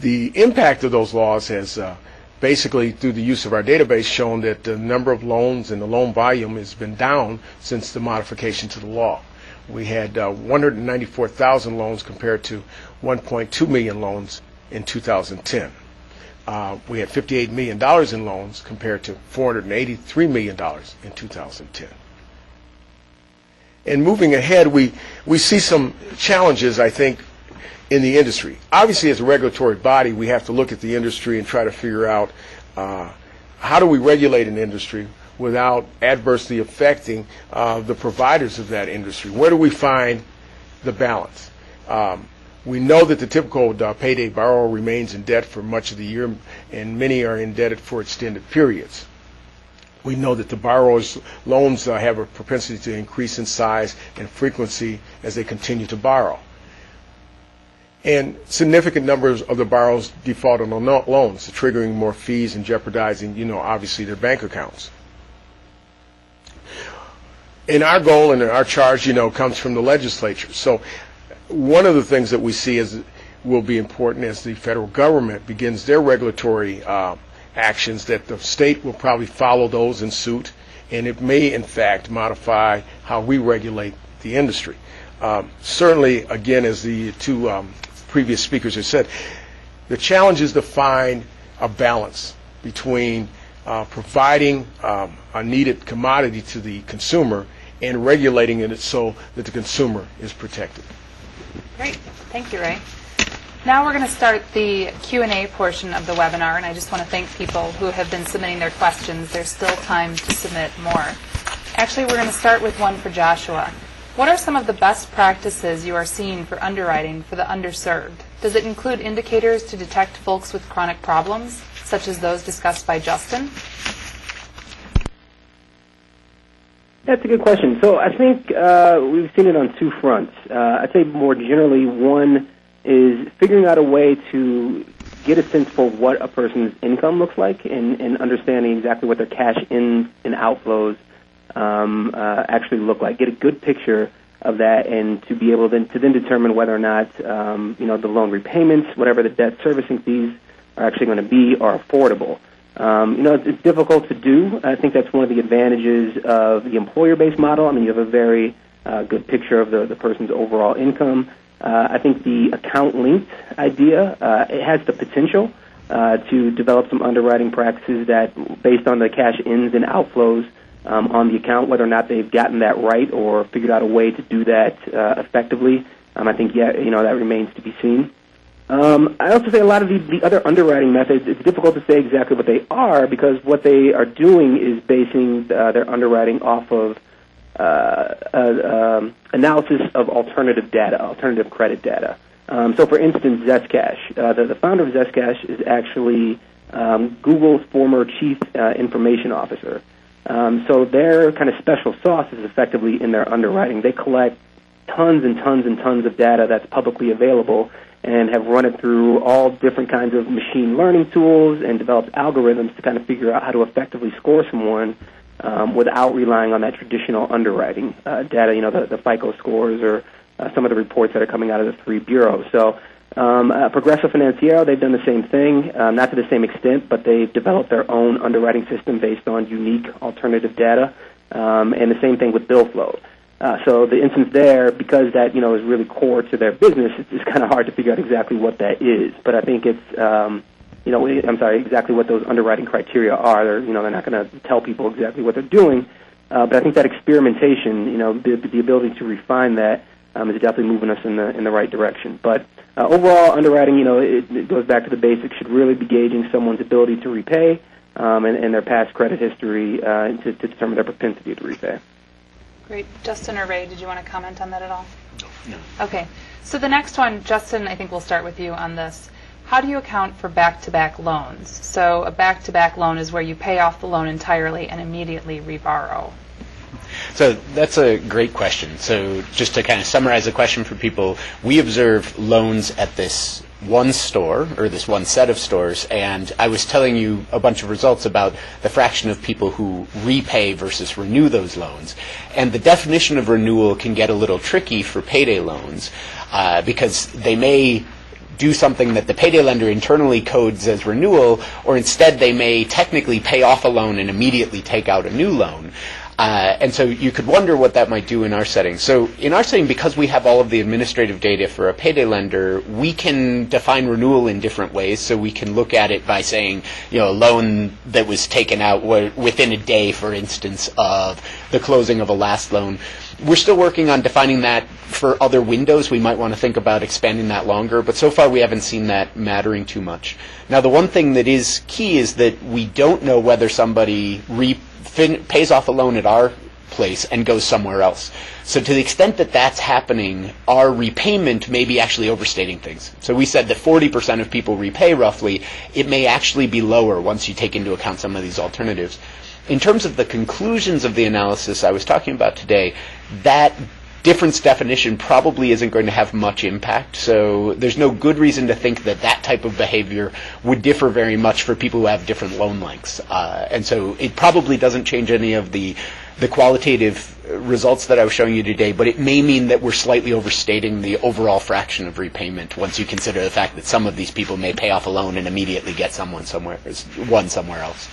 The impact of those laws has uh, basically, through the use of our database, shown that the number of loans and the loan volume has been down since the modification to the law. We had uh, 194,000 loans compared to 1.2 million loans in 2010. Uh, we had $58 million in loans compared to $483 million in 2010. And moving ahead, we, we see some challenges, I think, in the industry. Obviously, as a regulatory body, we have to look at the industry and try to figure out uh, how do we regulate an industry without adversely affecting uh, the providers of that industry. Where do we find the balance? Um, we know that the typical uh, payday borrower remains in debt for much of the year, and many are indebted for extended periods. We know that the borrower's loans uh, have a propensity to increase in size and frequency as they continue to borrow and significant numbers of the borrowers default on loans, triggering more fees and jeopardizing, you know, obviously their bank accounts. And our goal and our charge, you know, comes from the legislature. So one of the things that we see is will be important as the federal government begins their regulatory uh, actions that the state will probably follow those in suit, and it may, in fact, modify how we regulate the industry. Um, certainly, again, as the two um, previous speakers have said, the challenge is to find a balance between uh, providing um, a needed commodity to the consumer and regulating it so that the consumer is protected. Great. Thank you, Ray. Now we're going to start the Q&A portion of the webinar, and I just want to thank people who have been submitting their questions. There's still time to submit more. Actually, we're going to start with one for Joshua. What are some of the best practices you are seeing for underwriting for the underserved? Does it include indicators to detect folks with chronic problems, such as those discussed by Justin? That's a good question. So I think uh, we've seen it on two fronts. Uh, I'd say more generally, one is figuring out a way to get a sense for what a person's income looks like and, and understanding exactly what their cash in and outflows um, uh, actually look like. Get a good picture of that, and to be able then to then determine whether or not um, you know the loan repayments, whatever the debt servicing fees are actually going to be, are affordable. Um, you know, it's, it's difficult to do. I think that's one of the advantages of the employer-based model. I mean, you have a very uh, good picture of the, the person's overall income. Uh, I think the account-linked idea uh, it has the potential uh, to develop some underwriting practices that, based on the cash ins and outflows um, on the account, whether or not they've gotten that right or figured out a way to do that uh, effectively. Um, I think, yeah, you know, that remains to be seen. Um, I also say a lot of the, the other underwriting methods, it's difficult to say exactly what they are because what they are doing is basing uh, their underwriting off of uh, uh, um, analysis of alternative data, alternative credit data. Um, so, for instance, Zestcash. Uh, the, the founder of Zestcash is actually um, Google's former chief uh, information officer. Um, so their kind of special sauce is effectively in their underwriting. They collect tons and tons and tons of data that's publicly available and have run it through all different kinds of machine learning tools and developed algorithms to kind of figure out how to effectively score someone um, without relying on that traditional underwriting uh, data, you know, the, the FICO scores or uh, some of the reports that are coming out of the three bureaus. So um, uh, Progreso Financiero, they've done the same thing, um, not to the same extent, but they've developed their own underwriting system based on unique alternative data, um, and the same thing with BillFloat. Uh, so the instance there, because that you know is really core to their business, it's, it's kind of hard to figure out exactly what that is. But I think it's um, you know I'm sorry exactly what those underwriting criteria are. They're you know they're not going to tell people exactly what they're doing. Uh, but I think that experimentation, you know, the, the ability to refine that um, is definitely moving us in the in the right direction. But uh, overall, underwriting, you know, it, it goes back to the basics. Should really be gauging someone's ability to repay um, and, and their past credit history uh, to, to determine their propensity to repay. Great. Justin or Ray, did you want to comment on that at all? No. Okay. So the next one, Justin, I think we'll start with you on this. How do you account for back-to-back loans? So a back-to-back loan is where you pay off the loan entirely and immediately reborrow. So that's a great question. So just to kind of summarize the question for people, we observe loans at this one store or this one set of stores, and I was telling you a bunch of results about the fraction of people who repay versus renew those loans. And the definition of renewal can get a little tricky for payday loans uh, because they may do something that the payday lender internally codes as renewal, or instead they may technically pay off a loan and immediately take out a new loan. Uh, and so you could wonder what that might do in our setting. So in our setting, because we have all of the administrative data for a payday lender, we can define renewal in different ways. So we can look at it by saying, you know, a loan that was taken out within a day, for instance, of the closing of a last loan. We're still working on defining that for other windows. We might want to think about expanding that longer, but so far we haven't seen that mattering too much. Now, the one thing that is key is that we don't know whether somebody re- fin- pays off a loan at our place and goes somewhere else. So to the extent that that's happening, our repayment may be actually overstating things. So we said that 40% of people repay roughly. It may actually be lower once you take into account some of these alternatives. In terms of the conclusions of the analysis I was talking about today, that difference definition probably isn't going to have much impact. So there's no good reason to think that that type of behavior would differ very much for people who have different loan lengths. Uh, and so it probably doesn't change any of the the qualitative results that I was showing you today, but it may mean that we're slightly overstating the overall fraction of repayment once you consider the fact that some of these people may pay off a loan and immediately get someone somewhere, one somewhere else.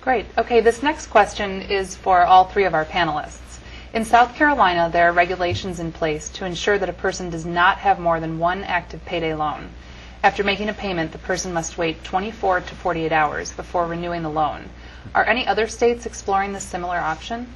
Great. Okay, this next question is for all three of our panelists. In South Carolina, there are regulations in place to ensure that a person does not have more than one active payday loan. After making a payment, the person must wait 24 to 48 hours before renewing the loan. Are any other states exploring this similar option?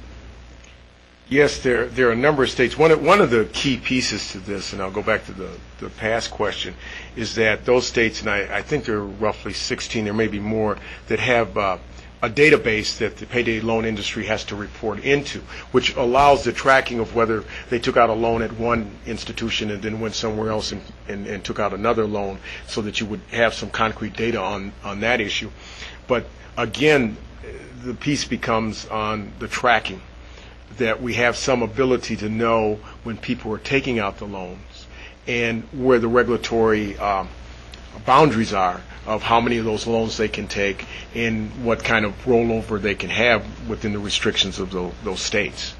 Yes, there, there are a number of states. One of, one of the key pieces to this, and I'll go back to the, the past question, is that those states, and I, I think there are roughly 16, there may be more, that have uh, a database that the payday loan industry has to report into, which allows the tracking of whether they took out a loan at one institution and then went somewhere else and, and, and took out another loan so that you would have some concrete data on, on that issue. But again, the piece becomes on the tracking, that we have some ability to know when people are taking out the loans and where the regulatory um, boundaries are of how many of those loans they can take and what kind of rollover they can have within the restrictions of those, those states.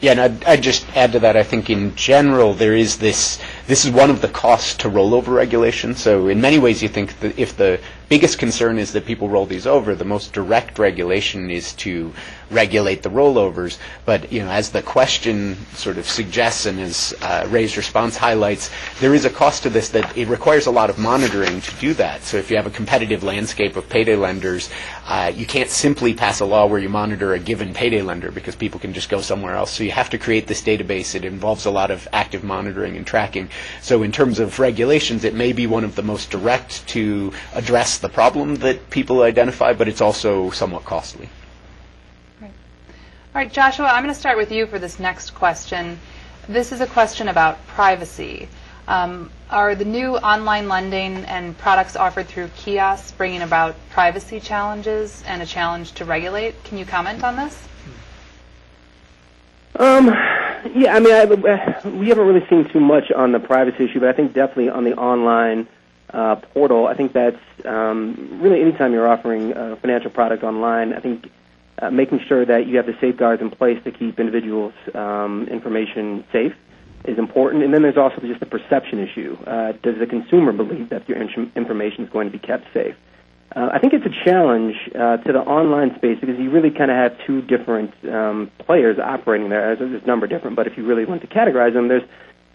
Yeah, and I'd, I'd, just add to that, I think in general there is this, this is one of the costs to rollover regulation. So in many ways you think that if the biggest concern is that people roll these over, the most direct regulation is to regulate the rollovers. But you know, as the question sort of suggests and as uh, Ray's response highlights, there is a cost to this that it requires a lot of monitoring to do that. So if you have a competitive landscape of payday lenders, uh, you can't simply pass a law where you monitor a given payday lender because people can just go somewhere else. So you have to create this database. It involves a lot of active monitoring and tracking. So in terms of regulations, it may be one of the most direct to address the problem that people identify, but it's also somewhat costly. All right, Joshua, I'm going to start with you for this next question. This is a question about privacy. Um, are the new online lending and products offered through kiosks bringing about privacy challenges and a challenge to regulate? Can you comment on this? Um, yeah, I mean, I, we haven't really seen too much on the privacy issue, but I think definitely on the online uh, portal, I think that's um, really anytime you're offering a financial product online, I think uh, making sure that you have the safeguards in place to keep individuals' um, information safe is important. And then there's also just the perception issue. Uh, does the consumer believe that your in- information is going to be kept safe? Uh, I think it's a challenge uh, to the online space because you really kind of have two different um, players operating there. There's a number different, but if you really want to categorize them, there's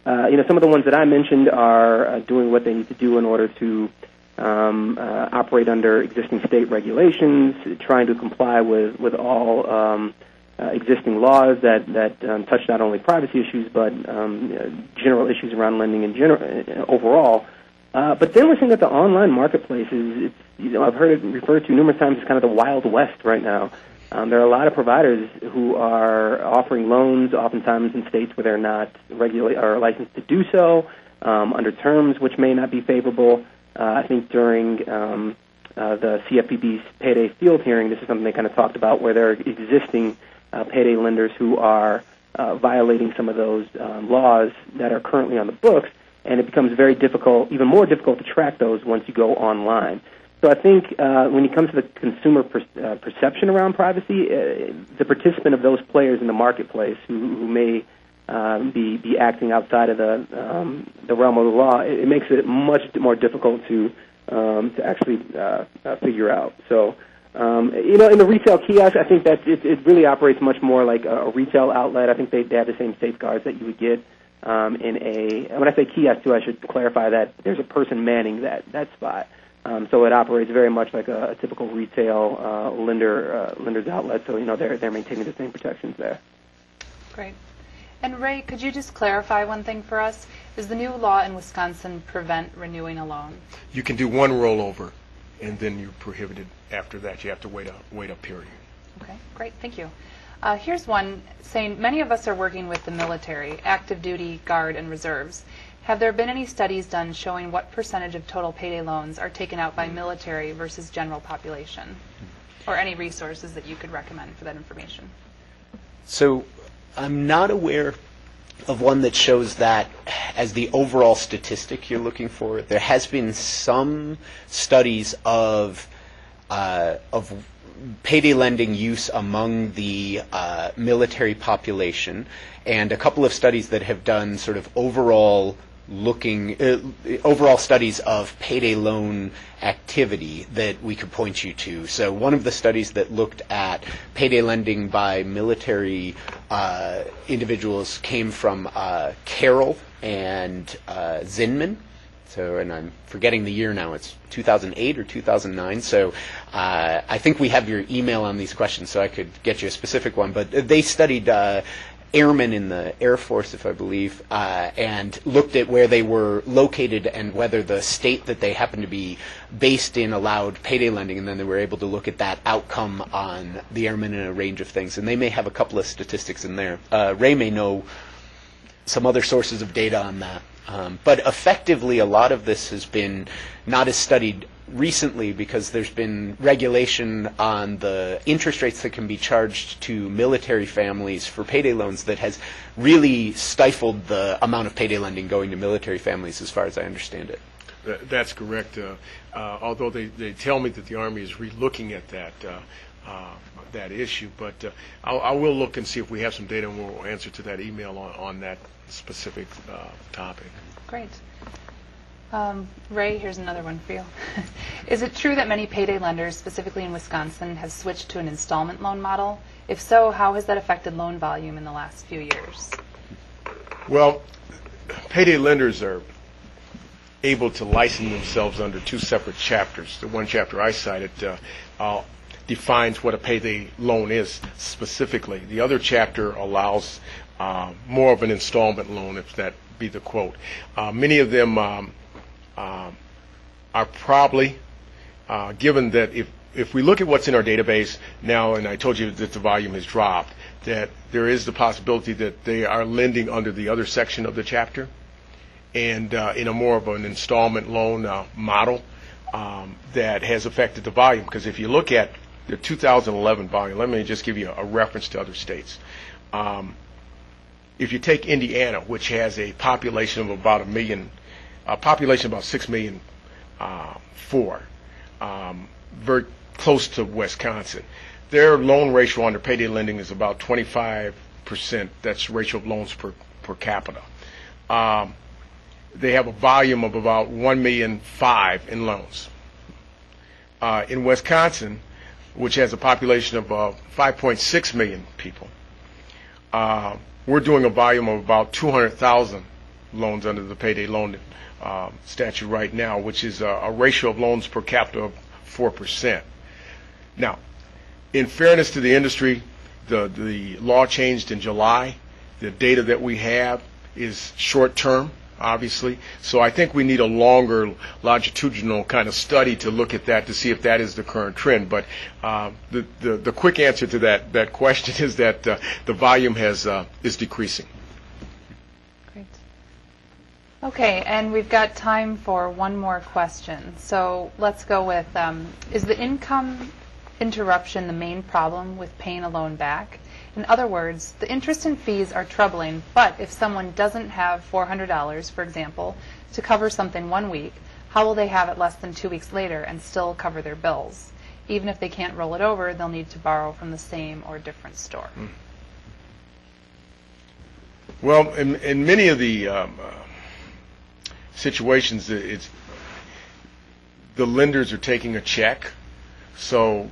uh, you know some of the ones that I mentioned are uh, doing what they need to do in order to um, uh, operate under existing state regulations, trying to comply with with all um, uh, existing laws that that um, touch not only privacy issues but um, general issues around lending in general uh, overall. Uh, but then we're seeing that the online marketplace is, you know, I've heard it referred to numerous times as kind of the wild west right now. Um, there are a lot of providers who are offering loans, oftentimes in states where they're not regula- or licensed to do so, um, under terms which may not be favorable. Uh, I think during um, uh, the CFPB's payday field hearing, this is something they kind of talked about, where there are existing uh, payday lenders who are uh, violating some of those um, laws that are currently on the books, and it becomes very difficult, even more difficult to track those once you go online. So I think uh, when it comes to the consumer per- uh, perception around privacy, uh, the participant of those players in the marketplace who, who may um, be be acting outside of the um, the realm of the law, it, it makes it much more difficult to um, to actually uh, uh, figure out. So. Um, you know, in the retail kiosk, I think that it, it really operates much more like a, a retail outlet. I think they, they have the same safeguards that you would get um, in a. When I say kiosk, too, I should clarify that there's a person manning that that spot. Um, so it operates very much like a, a typical retail uh, lender uh, lender's outlet. So you know they're they're maintaining the same protections there. Great. And Ray, could you just clarify one thing for us? Does the new law in Wisconsin prevent renewing a loan? You can do one rollover, and then you're prohibited after that. You have to wait a wait a period. Okay, great, thank you. Uh, here's one saying many of us are working with the military, active duty, guard, and reserves. Have there been any studies done showing what percentage of total payday loans are taken out by military versus general population? Or any resources that you could recommend for that information? So I'm not aware of one that shows that as the overall statistic you're looking for. There has been some studies of uh, of payday lending use among the uh, military population, and a couple of studies that have done sort of overall looking uh, overall studies of payday loan activity that we could point you to. So one of the studies that looked at payday lending by military uh, individuals came from uh, Carrell and uh, Zinman. So, and I'm forgetting the year now. It's 2008 or 2009. So, uh, I think we have your email on these questions, so I could get you a specific one. But they studied airmen in the Air Force, if I believe, uh, and looked at where they were located and whether the state that they happened to be based in allowed payday lending, and then they were able to look at that outcome on the airmen in a range of things. And they may have a couple of statistics in there. Uh, Ray may know some other sources of data on that. Um, but effectively, a lot of this has been not as studied recently because there's been regulation on the interest rates that can be charged to military families for payday loans that has really stifled the amount of payday lending going to military families, as far as I understand it. That's correct. Uh, uh, although they, they tell me that the Army is relooking at that uh, uh that issue, but uh, I'll, I will look and see if we have some data, and we'll answer to that email on, on that specific uh, topic. Great. Um, Ray, here's another one for you. Is it true that many payday lenders, specifically in Wisconsin, have switched to an installment loan model? If so, how has that affected loan volume in the last few years? Well, payday lenders are able to license themselves under two separate chapters. The one chapter I cited uh, uh, defines what a payday loan is specifically. The other chapter allows uh, more of an installment loan, if that be the quote. Uh, many of them um, um, are probably, uh, given that if, if we look at what's in our database now, and I told you that the volume has dropped, that there is the possibility that they are lending under the other section of the chapter and uh, in a more of an installment loan uh, model um, that has affected the volume. Because if you look at the 2011 volume, let me just give you a, a reference to other states. Um, if you take Indiana, which has a population of about a million a population about six million uh, four, um, very close to Wisconsin. Their loan ratio under payday lending is about 25 percent. That's ratio of loans per per capita. Um, they have a volume of about one million five in loans. Uh, in Wisconsin, which has a population of uh, 5.6 million people, uh, we're doing a volume of about 200,000 loans under the payday loan uh, statute right now, which is a, a ratio of loans per capita of 4%. Now, in fairness to the industry, the, the law changed in July. The data that we have is short term, obviously. So I think we need a longer longitudinal kind of study to look at that to see if that is the current trend. But uh, the, the, the quick answer to that that question is that uh, the volume has uh, is decreasing. Okay, and we've got time for one more question. So let's go with, um, is the income interruption the main problem with paying a loan back? In other words, the interest and fees are troubling, but if someone doesn't have $400, for example, to cover something one week, how will they have it less than two weeks later and still cover their bills? Even if they can't roll it over, they'll need to borrow from the same or different store. Mm. Well, in, in many of the um, uh, situations, it's the lenders are taking a check, so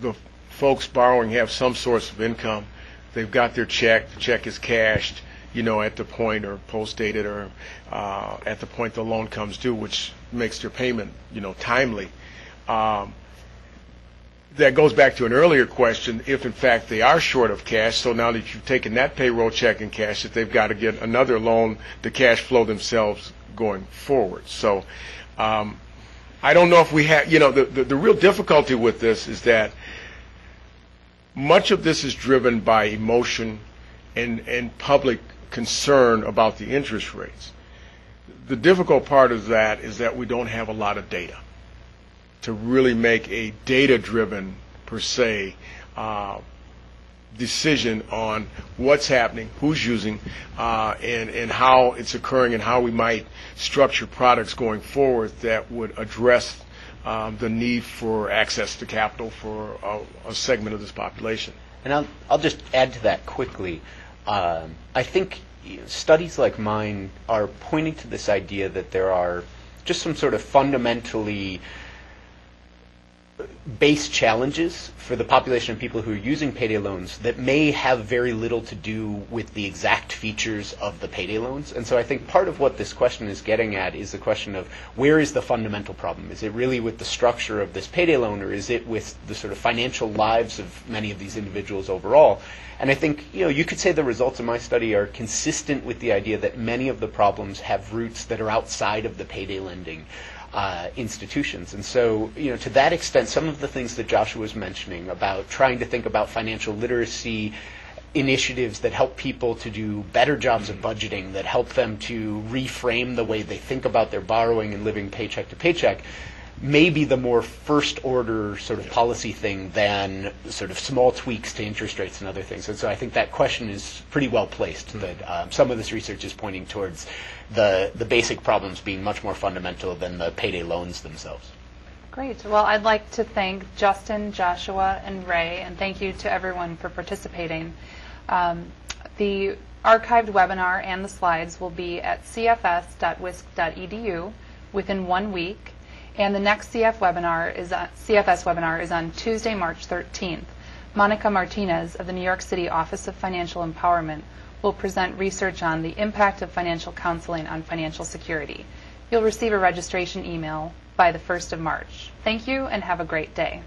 the folks borrowing have some source of income. They've got their check. The check is cashed, you know, at the point or post dated or uh, at the point the loan comes due, which makes their payment, you know, timely. Um, that goes back to an earlier question. If in fact they are short of cash, so now that you've taken that payroll check and cash that they've got to get another loan to cash flow themselves going forward. So um, I don't know if we have, you know, the, the, the real difficulty with this is that much of this is driven by emotion and, and public concern about the interest rates. The difficult part of that is that we don't have a lot of data to really make a data driven, per se, uh, decision on what's happening, who's using, uh, and, and how it's occurring, and how we might structure products going forward that would address um, the need for access to capital for a, a segment of this population. And I'll, I'll just add to that quickly. Um, I think studies like mine are pointing to this idea that there are just some sort of fundamentally base challenges for the population of people who are using payday loans that may have very little to do with the exact features of the payday loans. And so I think part of what this question is getting at is the question of where is the fundamental problem? Is it really with the structure of this payday loan or is it with the sort of financial lives of many of these individuals overall? And I think, you know, you could say the results of my study are consistent with the idea that many of the problems have roots that are outside of the payday lending uh, institutions. And so, you know, to that extent, some of the things that Joshua was mentioning about trying to think about financial literacy initiatives that help people to do better jobs of budgeting, that help them to reframe the way they think about their borrowing and living paycheck to paycheck, may be the more first order sort of policy thing than sort of small tweaks to interest rates and other things. And so I think that question is pretty well placed that um, some of this research is pointing towards the, the basic problems being much more fundamental than the payday loans themselves. Great. Well, I'd like to thank Justin, Joshua, and Ray, and thank you to everyone for participating. Um, the archived webinar and the slides will be at cfs.wisc.edu within one week, and the next CF webinar is on, CFS webinar is on Tuesday, March 13th. Monica Martinez of the New York City Office of Financial Empowerment will present research on the impact of financial counseling on financial security. You'll receive a registration email by the 1st of March. Thank you and have a great day.